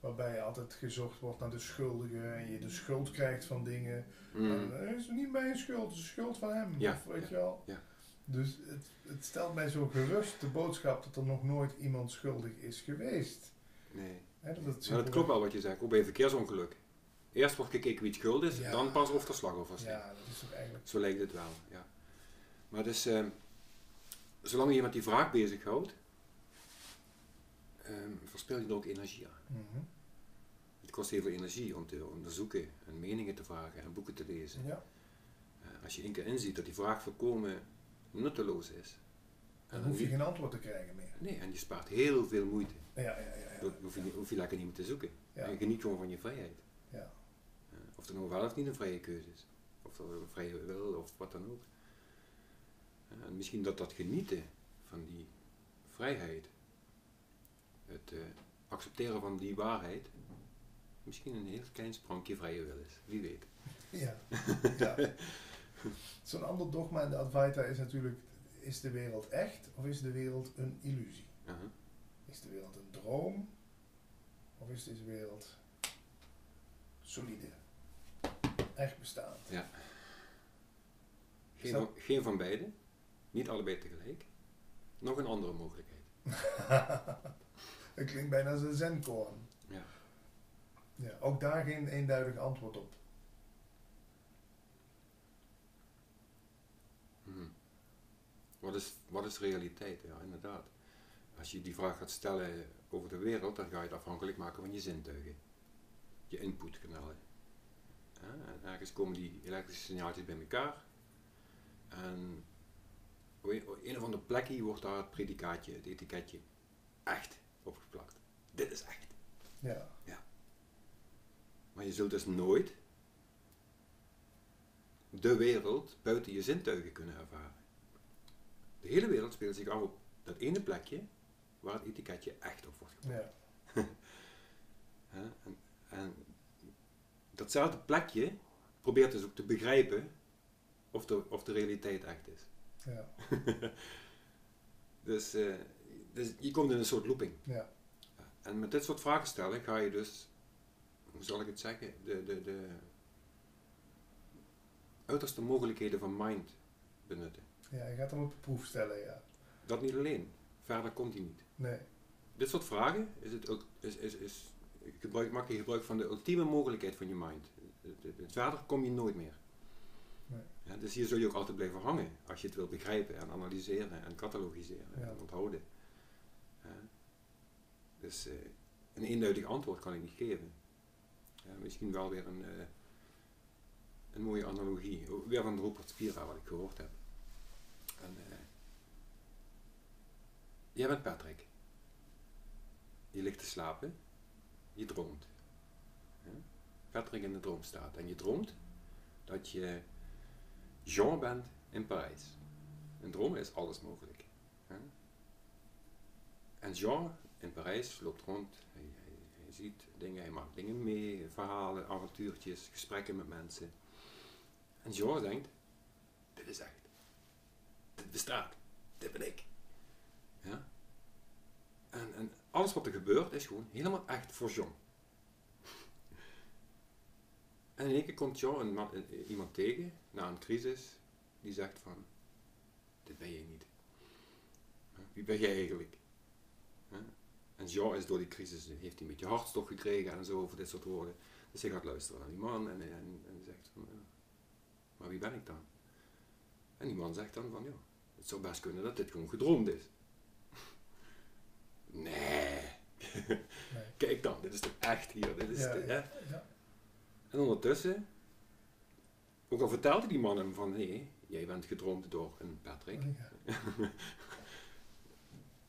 Waarbij altijd gezocht wordt naar de schuldigen en je de schuld krijgt van dingen. Mm. Het is niet mijn schuld, het is de schuld van hem. Ja, of, weet je wel. Dus het, het stelt mij zo gerust de boodschap dat er nog nooit iemand schuldig is geweest. Nee. dat klopt wel wat je zegt, ook bij een verkeersongeluk. Eerst wordt gekeken wie het schuld is, dan pas of er slachtoffers zijn. Ja, dat is toch eigenlijk... Zo lijkt het wel, ja. Maar dus, uh, zolang je met die vraag bezighoudt, um, verspil je er ook energie aan. Mhm. Het kost heel veel energie om te onderzoeken en meningen te vragen en boeken te lezen. Ja. Uh, als je één keer inziet dat die vraag volkomen nutteloos is. Dan hoef je geen antwoord te krijgen meer. Nee, en je spaart heel veel moeite. Ja, ja, ja. ja, Dan hoef je, hoef je lekker niet meer te zoeken. En je geniet gewoon van je vrijheid. Ja. Of er nou wel of niet een vrije keuze is. Of er een vrije wil of wat dan ook. En misschien dat dat genieten van die vrijheid, het uh, accepteren van die waarheid, misschien een heel klein sprankje vrije wil is. Wie weet. Ja. ja. Zo'n ander dogma in de Advaita is natuurlijk, is de wereld echt of is de wereld een illusie? Is de wereld een droom of is deze wereld solide, echt bestaand? Ja. Geen, van, geen van beide, niet allebei tegelijk. Nog een andere mogelijkheid. Het klinkt bijna als een zenkoorn. Ja. ja. Ook daar geen eenduidig antwoord op. Wat is, wat is realiteit? Ja, inderdaad. Als je die vraag gaat stellen over de wereld, dan ga je het afhankelijk maken van je zintuigen. Je inputkanalen. En ergens komen die elektrische signaaltjes bij elkaar. En op een of andere plekje wordt daar het predicaatje, het etiketje, echt opgeplakt. Dit is echt. Ja. ja. Maar je zult dus nooit de wereld buiten je zintuigen kunnen ervaren. De hele wereld speelt zich af op dat ene plekje waar het etiketje echt op wordt geplakt. Ja. en, en, datzelfde plekje probeert dus ook te begrijpen of de, of de realiteit echt is. Ja. dus, uh, dus je komt in een soort looping. Ja. En met dit soort vragen stellen ga je dus, hoe zal ik het zeggen, de, de, de uiterste mogelijkheden van mind benutten. Ja, je gaat hem op de proef stellen, ja. Dat niet alleen. Verder komt hij niet. Nee. Dit soort vragen is het ook, is, is, is, gebruik, maak je gebruik van de ultieme mogelijkheid van je mind. Verder kom je nooit meer. Nee. Ja, dus hier zul je ook altijd blijven hangen als je het wilt begrijpen en analyseren en catalogiseren en onthouden. Ja. Dus uh, een eenduidig antwoord kan ik niet geven. Ja, misschien wel weer een, uh, een mooie analogie. Weer van Rupert Spira, wat ik gehoord heb. En, uh, jij bent Patrick. Je ligt te slapen. Je droomt. Patrick in de droom staat. En je droomt dat je Jean bent in Parijs. Een droom is alles mogelijk. En Jean in Parijs loopt rond. Hij, hij, hij, ziet dingen, hij maakt dingen mee, verhalen, avontuurtjes, gesprekken met mensen. En Jean denkt, dit is echt dit bestaat. Dit ben ik. Ja? En, en alles wat er gebeurt is gewoon helemaal echt voor John. En in één keer komt John een iemand tegen, na een crisis, die zegt van, dit ben jij niet. Wie ben jij eigenlijk? En Jean is door die crisis, heeft hij een beetje hartstocht gekregen en zo over dit soort woorden. Dus hij gaat luisteren naar die man en, en, en zegt van, maar wie ben ik dan? En die man zegt dan van, ja, het zou best kunnen dat dit gewoon gedroomd is. nee. Kijk dan, dit is toch echt hier. Dit is ja, hè? Ja. En ondertussen, ook al vertelde die man hem van, hé, hey, jij bent gedroomd door een Patrick. Oh,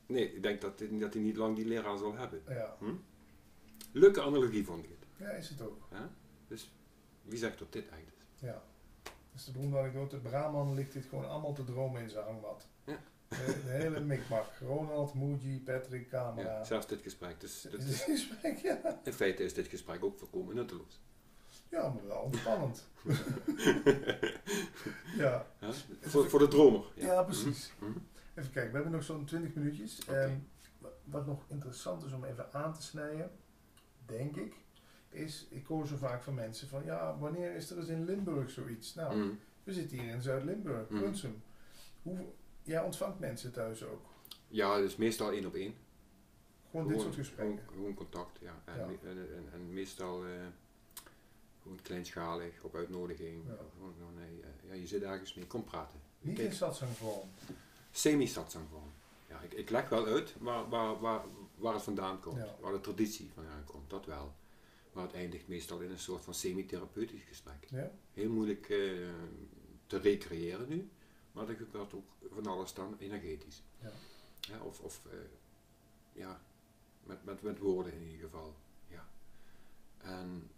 nee, ik denk dat, dat hij niet lang die leraar zal hebben. Ja. Hm? Leuke analogie vond ik het. Ja, is het ook. Dus wie zegt dat dit echt is? Ja. Dus de beroemde Brahman ligt dit gewoon allemaal te dromen in zijn hangmat. Ja. De, hele mikmak. Ronald, Muji, Patrick, camera. Ja, zelfs dit gesprek. Dus, dit is, gesprek, ja. In feite is dit gesprek ook volkomen nutteloos. Ja, maar wel ontspannend. ja. ja. Voor, voor de dromer. Ja, precies. Mhm. Mhm. Even kijken, we hebben nog zo'n 20 minuutjes. Okay. Um, wat nog interessant is om even aan te snijden, denk ik, is, ik hoor zo vaak van mensen van, ja, wanneer is er eens in Limburg zoiets? Nou, Mm. we zitten hier in Zuid-Limburg, Mm. Brunsum. Hoe, jij ontvangt mensen thuis ook? Ja, dus meestal één op één. Gewoon, dit soort gesprekken? Gewoon, gewoon contact, ja. En, Ja. me- en, en, en meestal eh, gewoon kleinschalig, op uitnodiging. Ja. Gewoon, nee, eh, ja, je zit ergens mee, kom praten. Niet Kijk. in satsangvorm. Semi-satsangvorm. Ja, ik, ik leg wel uit waar, waar, waar, waar het vandaan komt, Ja. waar de traditie vandaan komt, dat wel. Maar het eindigt meestal in een soort van semi-therapeutisch gesprek. Ja? Heel moeilijk eh, te recreëren nu, maar dat gebeurt ook van alles dan energetisch. Ja. Of of eh, ja, met, met, met woorden in ieder geval. Ja. En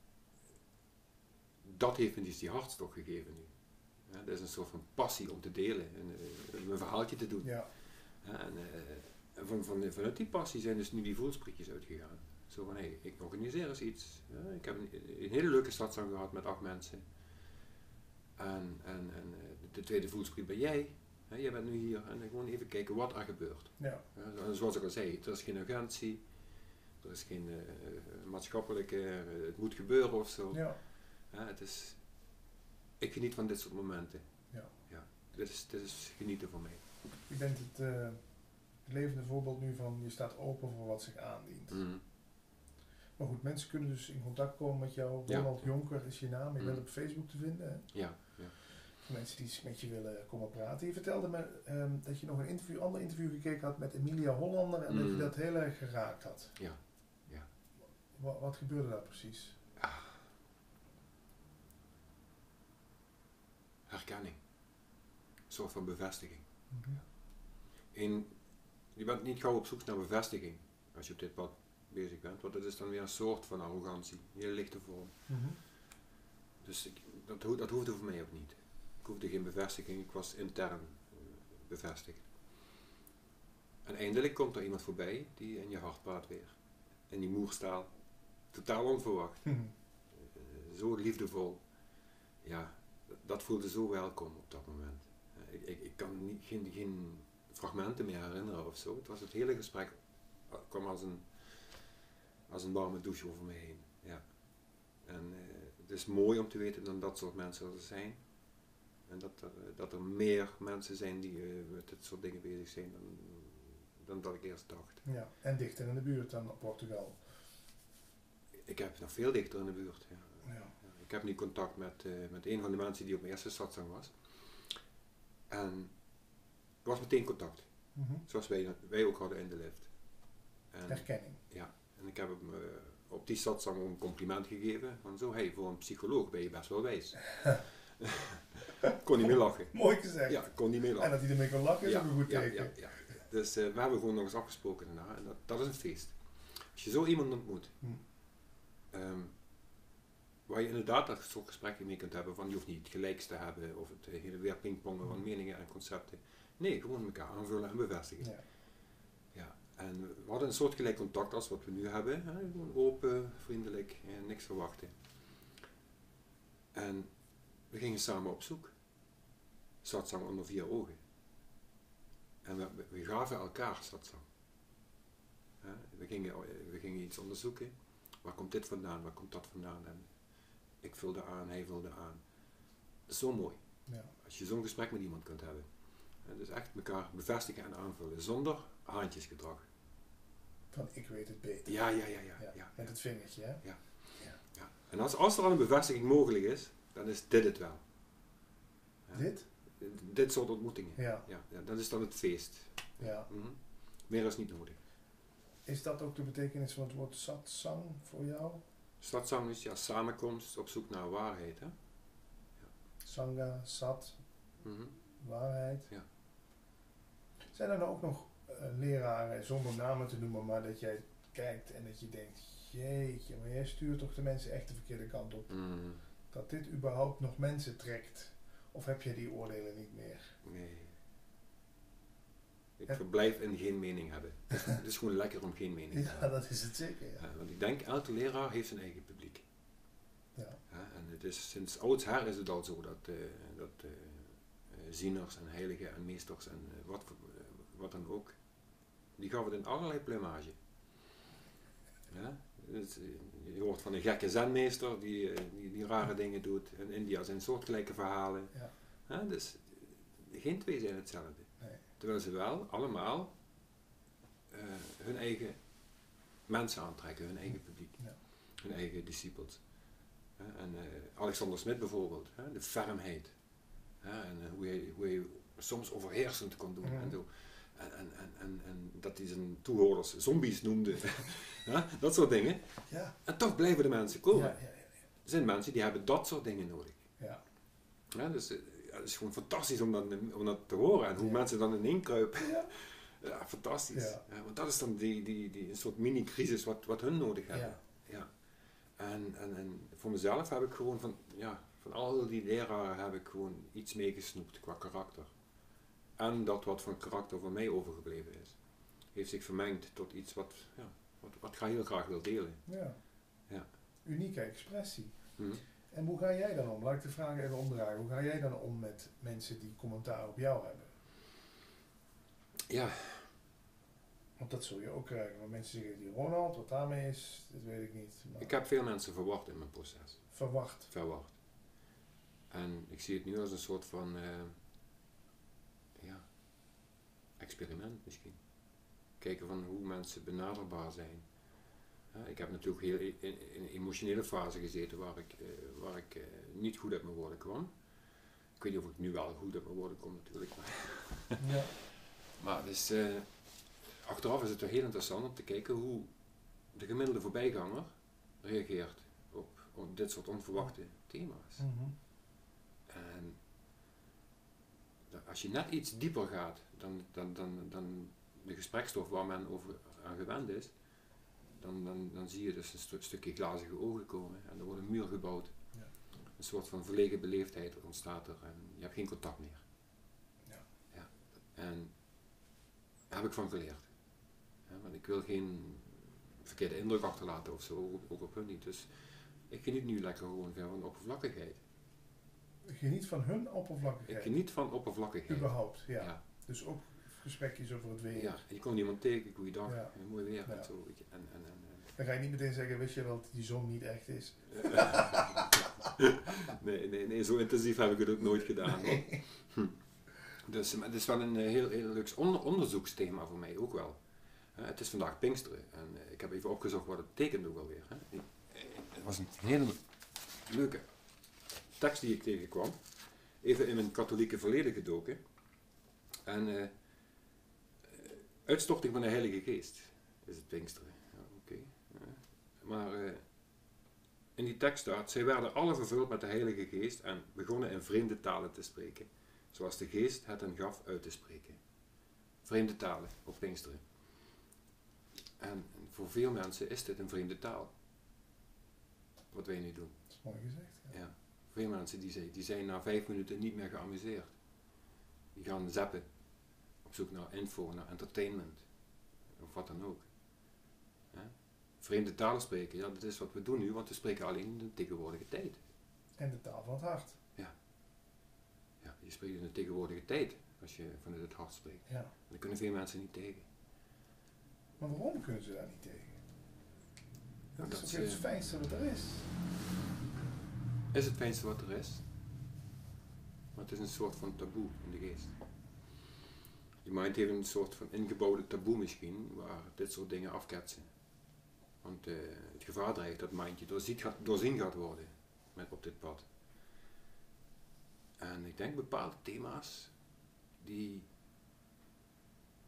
dat heeft me dus die hartstocht gegeven nu. Dat is een soort van passie om te delen en eh, een verhaaltje te doen. Ja. En eh, en van, van, vanuit die passie zijn dus nu die voelsprietjes uitgegaan. Zo van, hé, ik organiseer eens iets. Ja, ik heb een, een hele leuke stadszang gehad met acht mensen. En, en, en eh, de tweede voelspriet ben jij. Hè, jij bent nu hier en gewoon even kijken wat er gebeurt. Ja. En zoals ik al zei, er is geen urgentie. Er is geen eh, maatschappelijke, eh, het moet gebeuren of zo. Ja. Ja, het is, ik geniet van dit soort momenten. Ja. ja dit, is, dit is genieten voor mij. Je bent het, het levende voorbeeld nu van je staat open voor wat zich aandient. Mm. Maar goed, mensen kunnen dus in contact komen met jou. Ja. Ronald Jonker is je naam. Je Mm. bent op Facebook te vinden. Hè? Ja, ja. Voor mensen die met je willen komen praten. Je vertelde me ehm, dat je nog een interview, ander interview gekeken had met Emilia Hollander. En dat je Mm. dat heel erg geraakt had. Ja, ja. Wat, wat gebeurde daar precies? herkenning. Een soort van bevestiging. Mhm. En je bent niet gauw op zoek naar bevestiging als je op dit pad bezig bent, want dat is dan weer een soort van arrogantie, een hele lichte vorm. Mhm. Dus ik, dat, ho- dat hoefde voor mij ook niet. Ik hoefde geen bevestiging, ik was intern eh, bevestigd. En eindelijk komt er iemand voorbij die in je hart praat weer. In die moerstaal. Totaal onverwacht. Mhm. Eh, zo liefdevol. Ja, dat, voelde zo welkom op dat moment. Eh, ik, ik, ik kan niet, geen, geen fragmenten meer herinneren of zo. Het was het hele gesprek kwam als een, als een warme douche over me heen. Ja. En eh, het is mooi om te weten dat dat soort mensen er zijn. En dat er, eh, dat er meer mensen zijn die eh, met dit soort dingen bezig zijn dan, dan dat ik eerst dacht. Ja. En dichter in de buurt dan Portugal. Ik heb nog veel dichter in de buurt. Ja. Ja. Ja, Ik heb nu contact met, met een van de mensen die op mijn eerste stadszang was. En er was meteen contact, Mhm. zoals wij, wij ook hadden in de lift. En, Herkenning. En ik heb hem eh, op die stadszang een compliment gegeven. Van zo, hey, voor een psycholoog ben je best wel wijs. kon niet meer lachen. Mooi gezegd. Ja, kon niet meer En lachen. dat hij ermee kan lachen is ja, ook een goed teken. ja, ja. Dus eh, we hebben gewoon nog eens afgesproken daarna. En dat, dat is een feest. Als je zo iemand ontmoet, Hm. ehm, waar je inderdaad dat soort gesprekken mee kunt hebben, van je hoeft niet het gelijks te hebben of het eh, hele weer pingpongen van meningen en concepten. Nee, gewoon elkaar aanvullen en bevestigen. En we hadden een soort gelijk contact als wat we nu hebben. Hè? Gewoon open, vriendelijk en niks verwachten. En we gingen samen op zoek. Satsang onder vier ogen. En we, we- gaven elkaar satsang. We, gingen, we gingen iets onderzoeken. Waar komt dit vandaan? Waar komt dat vandaan? En ik vulde aan, hij vulde aan. Dat is zo mooi. Ja. Als je zo'n gesprek met iemand kunt hebben. En dus echt elkaar bevestigen en aanvullen. Zonder haantjesgedrag. Van ik weet het beter. Ja, ja, ja, ja. Ja, ja, Met het vingertje, hè? ja. En als, als er al een bevestiging mogelijk is, dan is dit het wel. Ja. Dit? Dit soort ontmoetingen. Ja. Ja, ja, dat is dan het feest. ja. Mhm. Meer is niet nodig. Is dat ook de betekenis van het woord satsang voor jou? Stadszang is ja, samenkomst op zoek naar waarheid. Hè? Sangha, sat, Mhm. waarheid. Ja. Zijn er nou ook nog leraren, zonder namen te noemen, maar dat jij kijkt en dat je denkt, jeetje, maar jij stuurt toch de mensen echt de verkeerde kant op? Mhm. Dat dit überhaupt nog mensen trekt? Of heb je die oordelen niet meer? Nee. Ik Ja. verblijf in geen mening hebben. het is gewoon lekker om geen mening te Ja, hebben. dat is het zeker, ja. Ja, want ik denk, elke leraar heeft zijn eigen publiek. ja. Ja, en het is, sinds oudsher is het al zo dat, eh, dat eh, eh, zieners en heiligen en meesters en eh, wat, eh, wat dan ook die gaf het in allerlei plumage. Ja? Dus, je hoort van een gekke zenmeester die, die, die, rare dingen doet. In India zijn soortgelijke verhalen. Ja. Ja, dus geen twee zijn hetzelfde. Nee. Terwijl ze wel allemaal uh, hun eigen mensen aantrekken, hun eigen publiek, ja. hun eigen disciples. en uh, Alexander Smit bijvoorbeeld, de fermheid. en uh, hoe, hij, hoe hij soms overheersend kon doen. En, zo. En, en, en, en, dat hij zijn toehoorders zombies noemde. ja, dat soort dingen. Ja. En toch blijven de mensen komen. Ja, er zijn mensen die hebben dat soort dingen nodig. Ja. Ja, dus het is gewoon fantastisch om dat, om dat te horen. En hoe mensen dan ineen kruipen. Ja. Ja, fantastisch. Ja. want dat is dan die, die, die, een soort mini-crisis wat, wat hun nodig hebben. Ja. En, en, en voor mezelf heb ik gewoon van, ja, van al die leraren heb ik gewoon iets meegesnoept qua karakter. En dat wat van karakter van mij overgebleven is. Heeft zich vermengd tot iets wat, ja, wat, wat ik heel graag wil delen. Ja. ja. Unieke expressie. Hm. En hoe ga jij dan om? Laat ik de vraag even omdraaien. Hoe ga jij dan om met mensen die commentaar op jou hebben? Ja. Want dat zul je ook krijgen. Want mensen zeggen, die Ronald, wat daarmee is, dat weet ik niet. Ik heb veel mensen verwacht in mijn proces. Verwacht? Verwacht. En ik zie het nu als een soort van uh, ja, experiment misschien. Kijken van hoe mensen benaderbaar zijn. ik heb natuurlijk heel in, in, een emotionele fase gezeten waar ik, uh, waar ik uh, niet goed uit mijn woorden kwam. Ik weet niet of ik nu wel goed uit mijn woorden kom natuurlijk. Maar ja. Maar dus, uh, achteraf is het wel heel interessant om te kijken hoe de gemiddelde voorbijganger reageert op, op dit soort onverwachte thema's. Mhm. En als je net iets dieper gaat dan, dan, dan, dan de gesprekstof waar men over aan gewend is, dan, dan, dan zie je dus een stukje glazige ogen komen en er wordt een muur gebouwd. Ja. Een soort van verlegen beleefdheid ontstaat er en je hebt geen contact meer. Ja. Ja. En daar heb ik van geleerd. want ik wil geen verkeerde indruk achterlaten of zo, ook, op hun niet. Dus ik geniet nu lekker gewoon van oppervlakkigheid. Geniet van hun oppervlakkigheid? Ik geniet van oppervlakkigheid. Überhaupt, ja. Dus ook gesprekjes over het weer. Ja, je komt iemand tegen, goeiedag, ja. mooi weer en zo. En, en, en, dan ga je niet meteen zeggen, wist je wel dat die zon niet echt is? nee, nee, nee, zo intensief heb ik het ook nooit gedaan. Hm. Dus het is wel een eh, heel, heel leuk onderzoeksthema voor mij ook wel. Uh, het is vandaag Pinksteren en uh, ik heb even opgezocht wat het betekent ook alweer. Hè. Het was een hele leuke tekst die ik tegenkwam. Even in mijn katholieke verleden gedoken. En uitstorting van de Heilige Geest is het Pinksteren. Ja, Oké. Maar in die tekst staat, zij werden alle vervuld met de Heilige Geest en begonnen in vreemde talen te spreken zoals de geest het hen gaf uit te spreken. Vreemde talen op Pinksteren. En voor veel mensen is dit een vreemde taal. Wat wij nu doen. Dat is mooi gezegd. Ja. ja. Veel mensen die zijn, die zijn na vijf minuten niet meer geamuseerd. Die gaan zappen. Op zoek naar info, naar entertainment. Of wat dan ook. Vreemde talen spreken, ja, dat is wat we doen nu, want we spreken alleen in de tegenwoordige tijd. En de taal van het hart je spreekt in de tegenwoordige tijd als je vanuit het hart spreekt. Ja. Daar kunnen veel mensen niet tegen. Maar waarom kunnen ze daar niet tegen? Dat, is het fijnste wat er is. Is het fijnste wat er is. Maar het is een soort van taboe in de geest. Je mind heeft een soort van ingebouwde taboe misschien, waar dit soort dingen afketsen. Want uh, het gevaar dreigt dat mindje doorzien gaat worden met, op dit pad. En ik denk bepaalde thema's, die,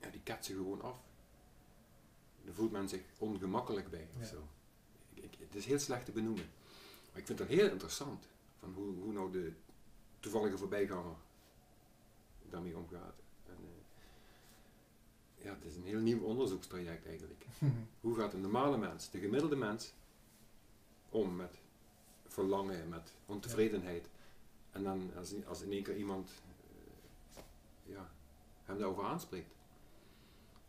ja, die ketsen gewoon af. Daar voelt men zich ongemakkelijk bij of zo. Ik, het is heel slecht te benoemen. Maar ik vind het heel interessant, van hoe, hoe nou de toevallige voorbijganger daarmee omgaat. Ja, het is een heel nieuw onderzoekstraject eigenlijk. hoe gaat een normale mens, de gemiddelde mens, om met verlangen, met ontevredenheid? En dan als, als in één keer iemand uh, ja, hem daarover aanspreekt.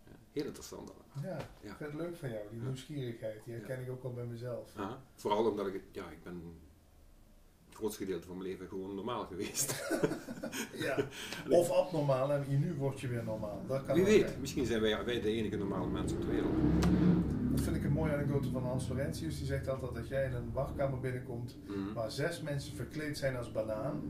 Ja, heel interessant. Ja, ja. ik vind het leuk van jou, die nieuwsgierigheid. Die herken ik ook al bij mezelf. Vooral omdat ik, ja, ik ben grootste gedeelte van mijn leven gewoon normaal geweest. ja. Of abnormaal en nu word je weer normaal. Dat kan Wie weet, misschien zijn wij, wij de enige normale mensen op de wereld. Dat vind ik een mooie anekdote van Hans Florentius. Die zegt altijd dat jij in een wachtkamer binnenkomt Mhm. waar zes mensen verkleed zijn als banaan.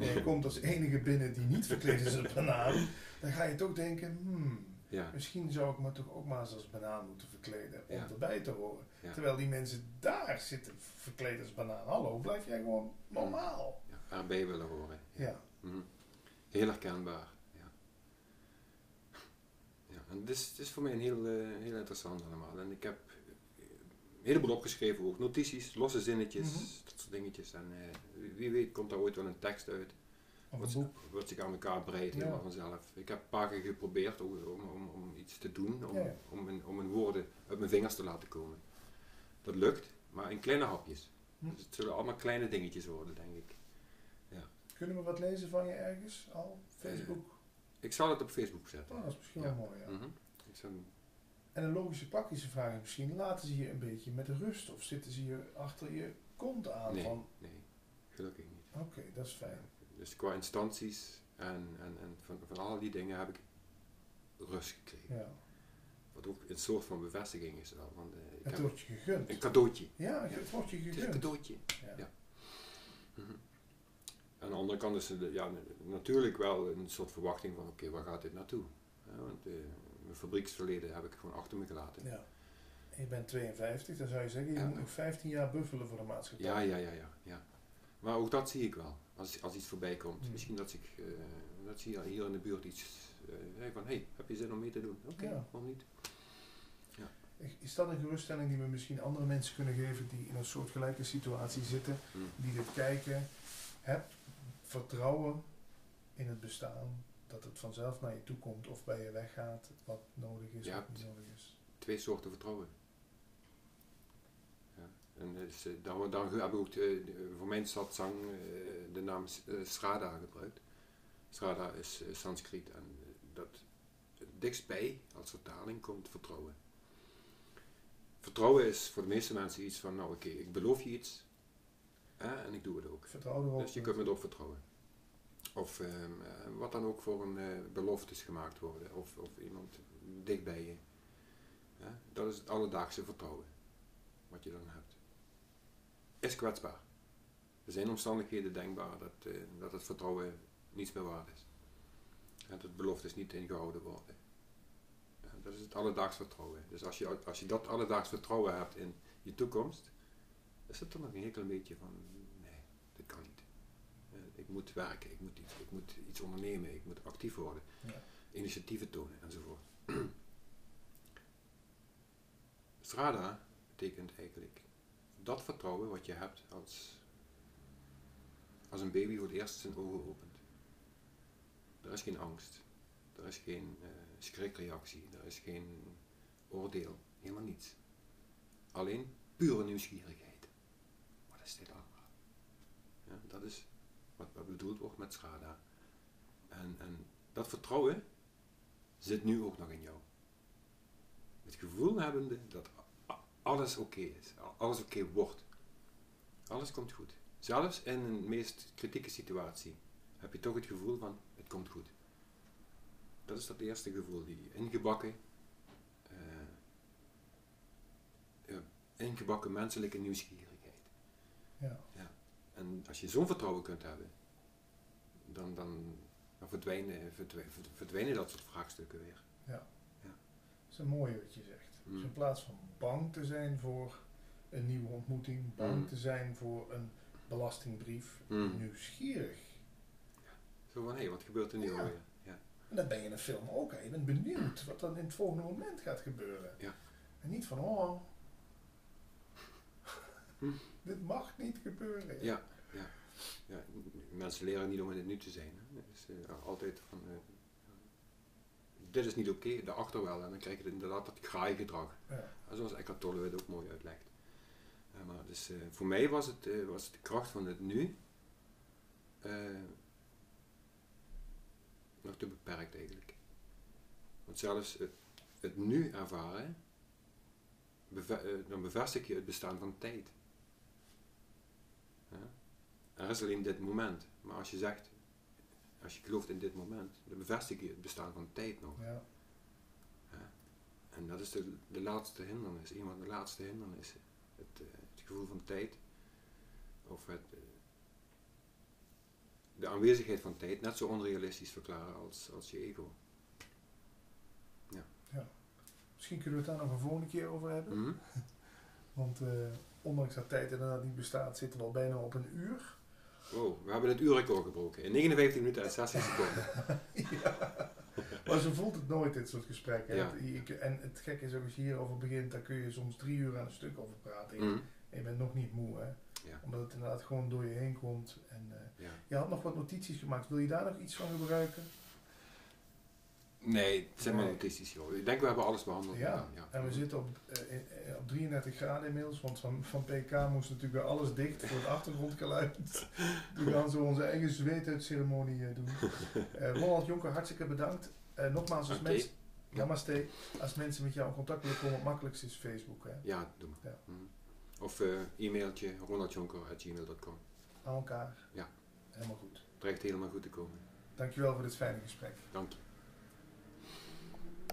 En je komt als enige binnen die niet verkleed is als banaan. Dan ga je toch denken, hmm, Ja, misschien zou ik me toch ook maar eens als banaan moeten verkleden om Ja. erbij te horen. Ja. Terwijl die mensen daar zitten verkleed als banaan. Hallo, blijf jij gewoon normaal. ja, erbij willen horen. Ja. Mhm. Heel herkenbaar. Ja. Ja, en het is, het is voor mij een heel, eh, heel interessant allemaal. En ik heb een heleboel opgeschreven, ook notities, losse zinnetjes, Mhm. dat soort dingetjes. En eh, wie- wie weet komt daar ooit wel een tekst uit. Wat, boek. wat zich aan elkaar breidt Ja. helemaal vanzelf. Ik heb een paar keer geprobeerd om, om, om, iets te doen, om, om, mijn, om mijn woorden uit mijn vingers te laten komen. Dat lukt, maar in kleine hapjes. Hm. Dus het zullen allemaal kleine dingetjes worden, denk ik. Kunnen we wat lezen van je ergens al? Facebook? Ik zal het op Facebook zetten. Oh, dat is misschien wel mooi, ja. Mhm. Ik zal- En een logische praktische vraag is misschien, laten ze je een beetje met rust of zitten ze je achter je kont aan? Nee. Van, Nee, gelukkig niet. oké, dat is fijn. Dus qua instanties en, en, en van, van al die dingen heb ik rust gekregen. Ja. Wat ook een soort van bevestiging is wel. Want, eh, ik Het wordt je gegund. een cadeautje. Ja, het wordt je Het is een gegund. cadeautje. Ja. Ja. Mhm. Aan de andere kant is het ja, natuurlijk wel een soort verwachting van oké, waar gaat dit naartoe? Ja, want eh, mijn fabrieksverleden heb ik gewoon achter me gelaten. Ja. En je bent 52, dan zou je zeggen, je Ja. moet nog 15 jaar buffelen voor de maatschappij. Ja, ja, ja, ja, ja. Maar ook dat zie ik wel. Als, als iets voorbij komt. Hmm. Misschien dat ik, eh, dat zie je hier in de buurt iets hey, van, hey, heb je zin om mee te doen? Oké, Ja. waarom niet? Is dat een geruststelling die we misschien andere mensen kunnen geven die in een soortgelijke situatie zitten, Hmm. die dit kijken? Heb vertrouwen in het bestaan, dat het vanzelf naar je toe komt of bij je weggaat, wat nodig is, Ja. wat niet nodig is. Twee soorten vertrouwen. En dus, eh, dan, dan hebben we ook de, de- voor mijn stadzang eh, de naam eh, Strada gebruikt. Strada is eh, Sanskriet en eh, dat het dichtstbij als vertaling komt vertrouwen. Vertrouwen is voor de meeste mensen iets van, nou oké, ik beloof je iets hè, en ik doe het ook. Vertrouw erop. Dus je kunt me erop vertrouwen. Of ehm, eh, wat dan ook voor een eh, beloftes gemaakt worden. Of, of iemand dicht bij je. Dat is het alledaagse vertrouwen. Wat je dan hebt. Is kwetsbaar. Er zijn omstandigheden denkbaar dat, eh, dat het vertrouwen niets meer waard is. En dat beloftes niet ingehouden worden. Dat is het alledaags vertrouwen. Dus als je, als je dat alledaags vertrouwen hebt in je toekomst, is het er nog een heel klein beetje van, nee, dat kan niet. Ik moet werken, ik moet, iets, ik moet iets ondernemen, ik moet actief worden, Ja. initiatieven tonen enzovoort. Strada betekent eigenlijk dat vertrouwen wat je hebt als, als een baby voor het eerst zijn ogen opent. Er is geen angst, er is geen eh, schrikreactie, er is geen oordeel, helemaal niets. Alleen pure nieuwsgierigheid. Wat is dit allemaal? Ja, dat is wat, bedoeld wordt met schada. En, en dat vertrouwen zit nu ook nog in jou. Het gevoel hebbende dat alles oké is, alles oké wordt. Alles komt goed. Zelfs in een meest kritieke situatie heb je toch het gevoel van het komt goed. Dat is dat eerste gevoel, die ingebakken, eh, ja, ingebakken menselijke nieuwsgierigheid. Ja. En als je zo'n vertrouwen kunt hebben, dan, dan, dan verdwijnen, verdwijnen, verdwijnen dat soort vraagstukken weer. Dat is een mooie wat je zegt. Dus Mm. in plaats van bang te zijn voor een nieuwe ontmoeting, bang Mm. te zijn voor een belastingbrief, Mm. nieuwsgierig. Zo van, hé, wat gebeurt er nu Ja. alweer? Ja. En dat ben je in een film ook. Hè. Je bent benieuwd wat dan in het volgende moment gaat gebeuren. Ja. En niet van, oh, Hm. dit mag niet gebeuren. Ja, ja. ja. Mensen leren niet om in het nu te zijn. Hè. Dus, altijd van, eh, dit is niet oké, daarachter wel. En dan krijg je inderdaad dat graaigedrag. Ja. En Zoals Eckhart Tolle het ook mooi uitlegt. Ja, maar dus, eh, voor mij was het, eh, was de kracht van het nu eh, nog te beperkt eigenlijk. Want zelfs het, het nu ervaren, beve- eh, dan bevestig je het bestaan van tijd. Er is alleen dit moment. Maar als je zegt, als je gelooft in dit moment, dan bevestig je het bestaan van tijd nog. Ja. En dat is de, de laatste hindernis, een van de laatste hindernissen. Het, uh, het gevoel van tijd. Of het, uh, de aanwezigheid van tijd net zo onrealistisch verklaren als, als je ego. Ja. ja. Misschien kunnen we het daar nog een volgende keer over hebben. Mm -hmm. Want uh, ondanks dat tijd inderdaad niet bestaat, zitten we al bijna op een uur. Wow, we hebben het uurrecord gebroken. In 59 minuten en 60 seconden. ja. Maar zo voelt het nooit, dit soort gesprekken. Ja. En het gekke is ook als je hierover begint, dan kun je soms drie uur aan een stuk over praten. Mm. En je bent nog niet moe, hè. Ja. Omdat het inderdaad gewoon door je heen komt. En, uh, Ja. Je had nog wat notities gemaakt. Wil je daar nog iets van gebruiken? Nee, het zijn maar notities joh. Ik denk we hebben alles behandeld. Ja. ja. En we zitten op, eh, eh, op 33 graden inmiddels, want van, van PK moest natuurlijk weer alles dicht voor het achtergrondgeluid. We gaan zo onze eigen zweetuitceremonie eh, doen. Eh Ronald Jonker, hartstikke bedankt. Nogmaals, als mensen, namaste, als mensen met jou in contact willen komen, het makkelijkste is Facebook. Hè? Ja, doe maar. Ja. Mhm. Of e-mailtje ronaldjonker.gmail.com. Aan elkaar. Ja. Helemaal goed. Dreigt helemaal goed te komen. Dankjewel voor dit fijne gesprek. Dank je.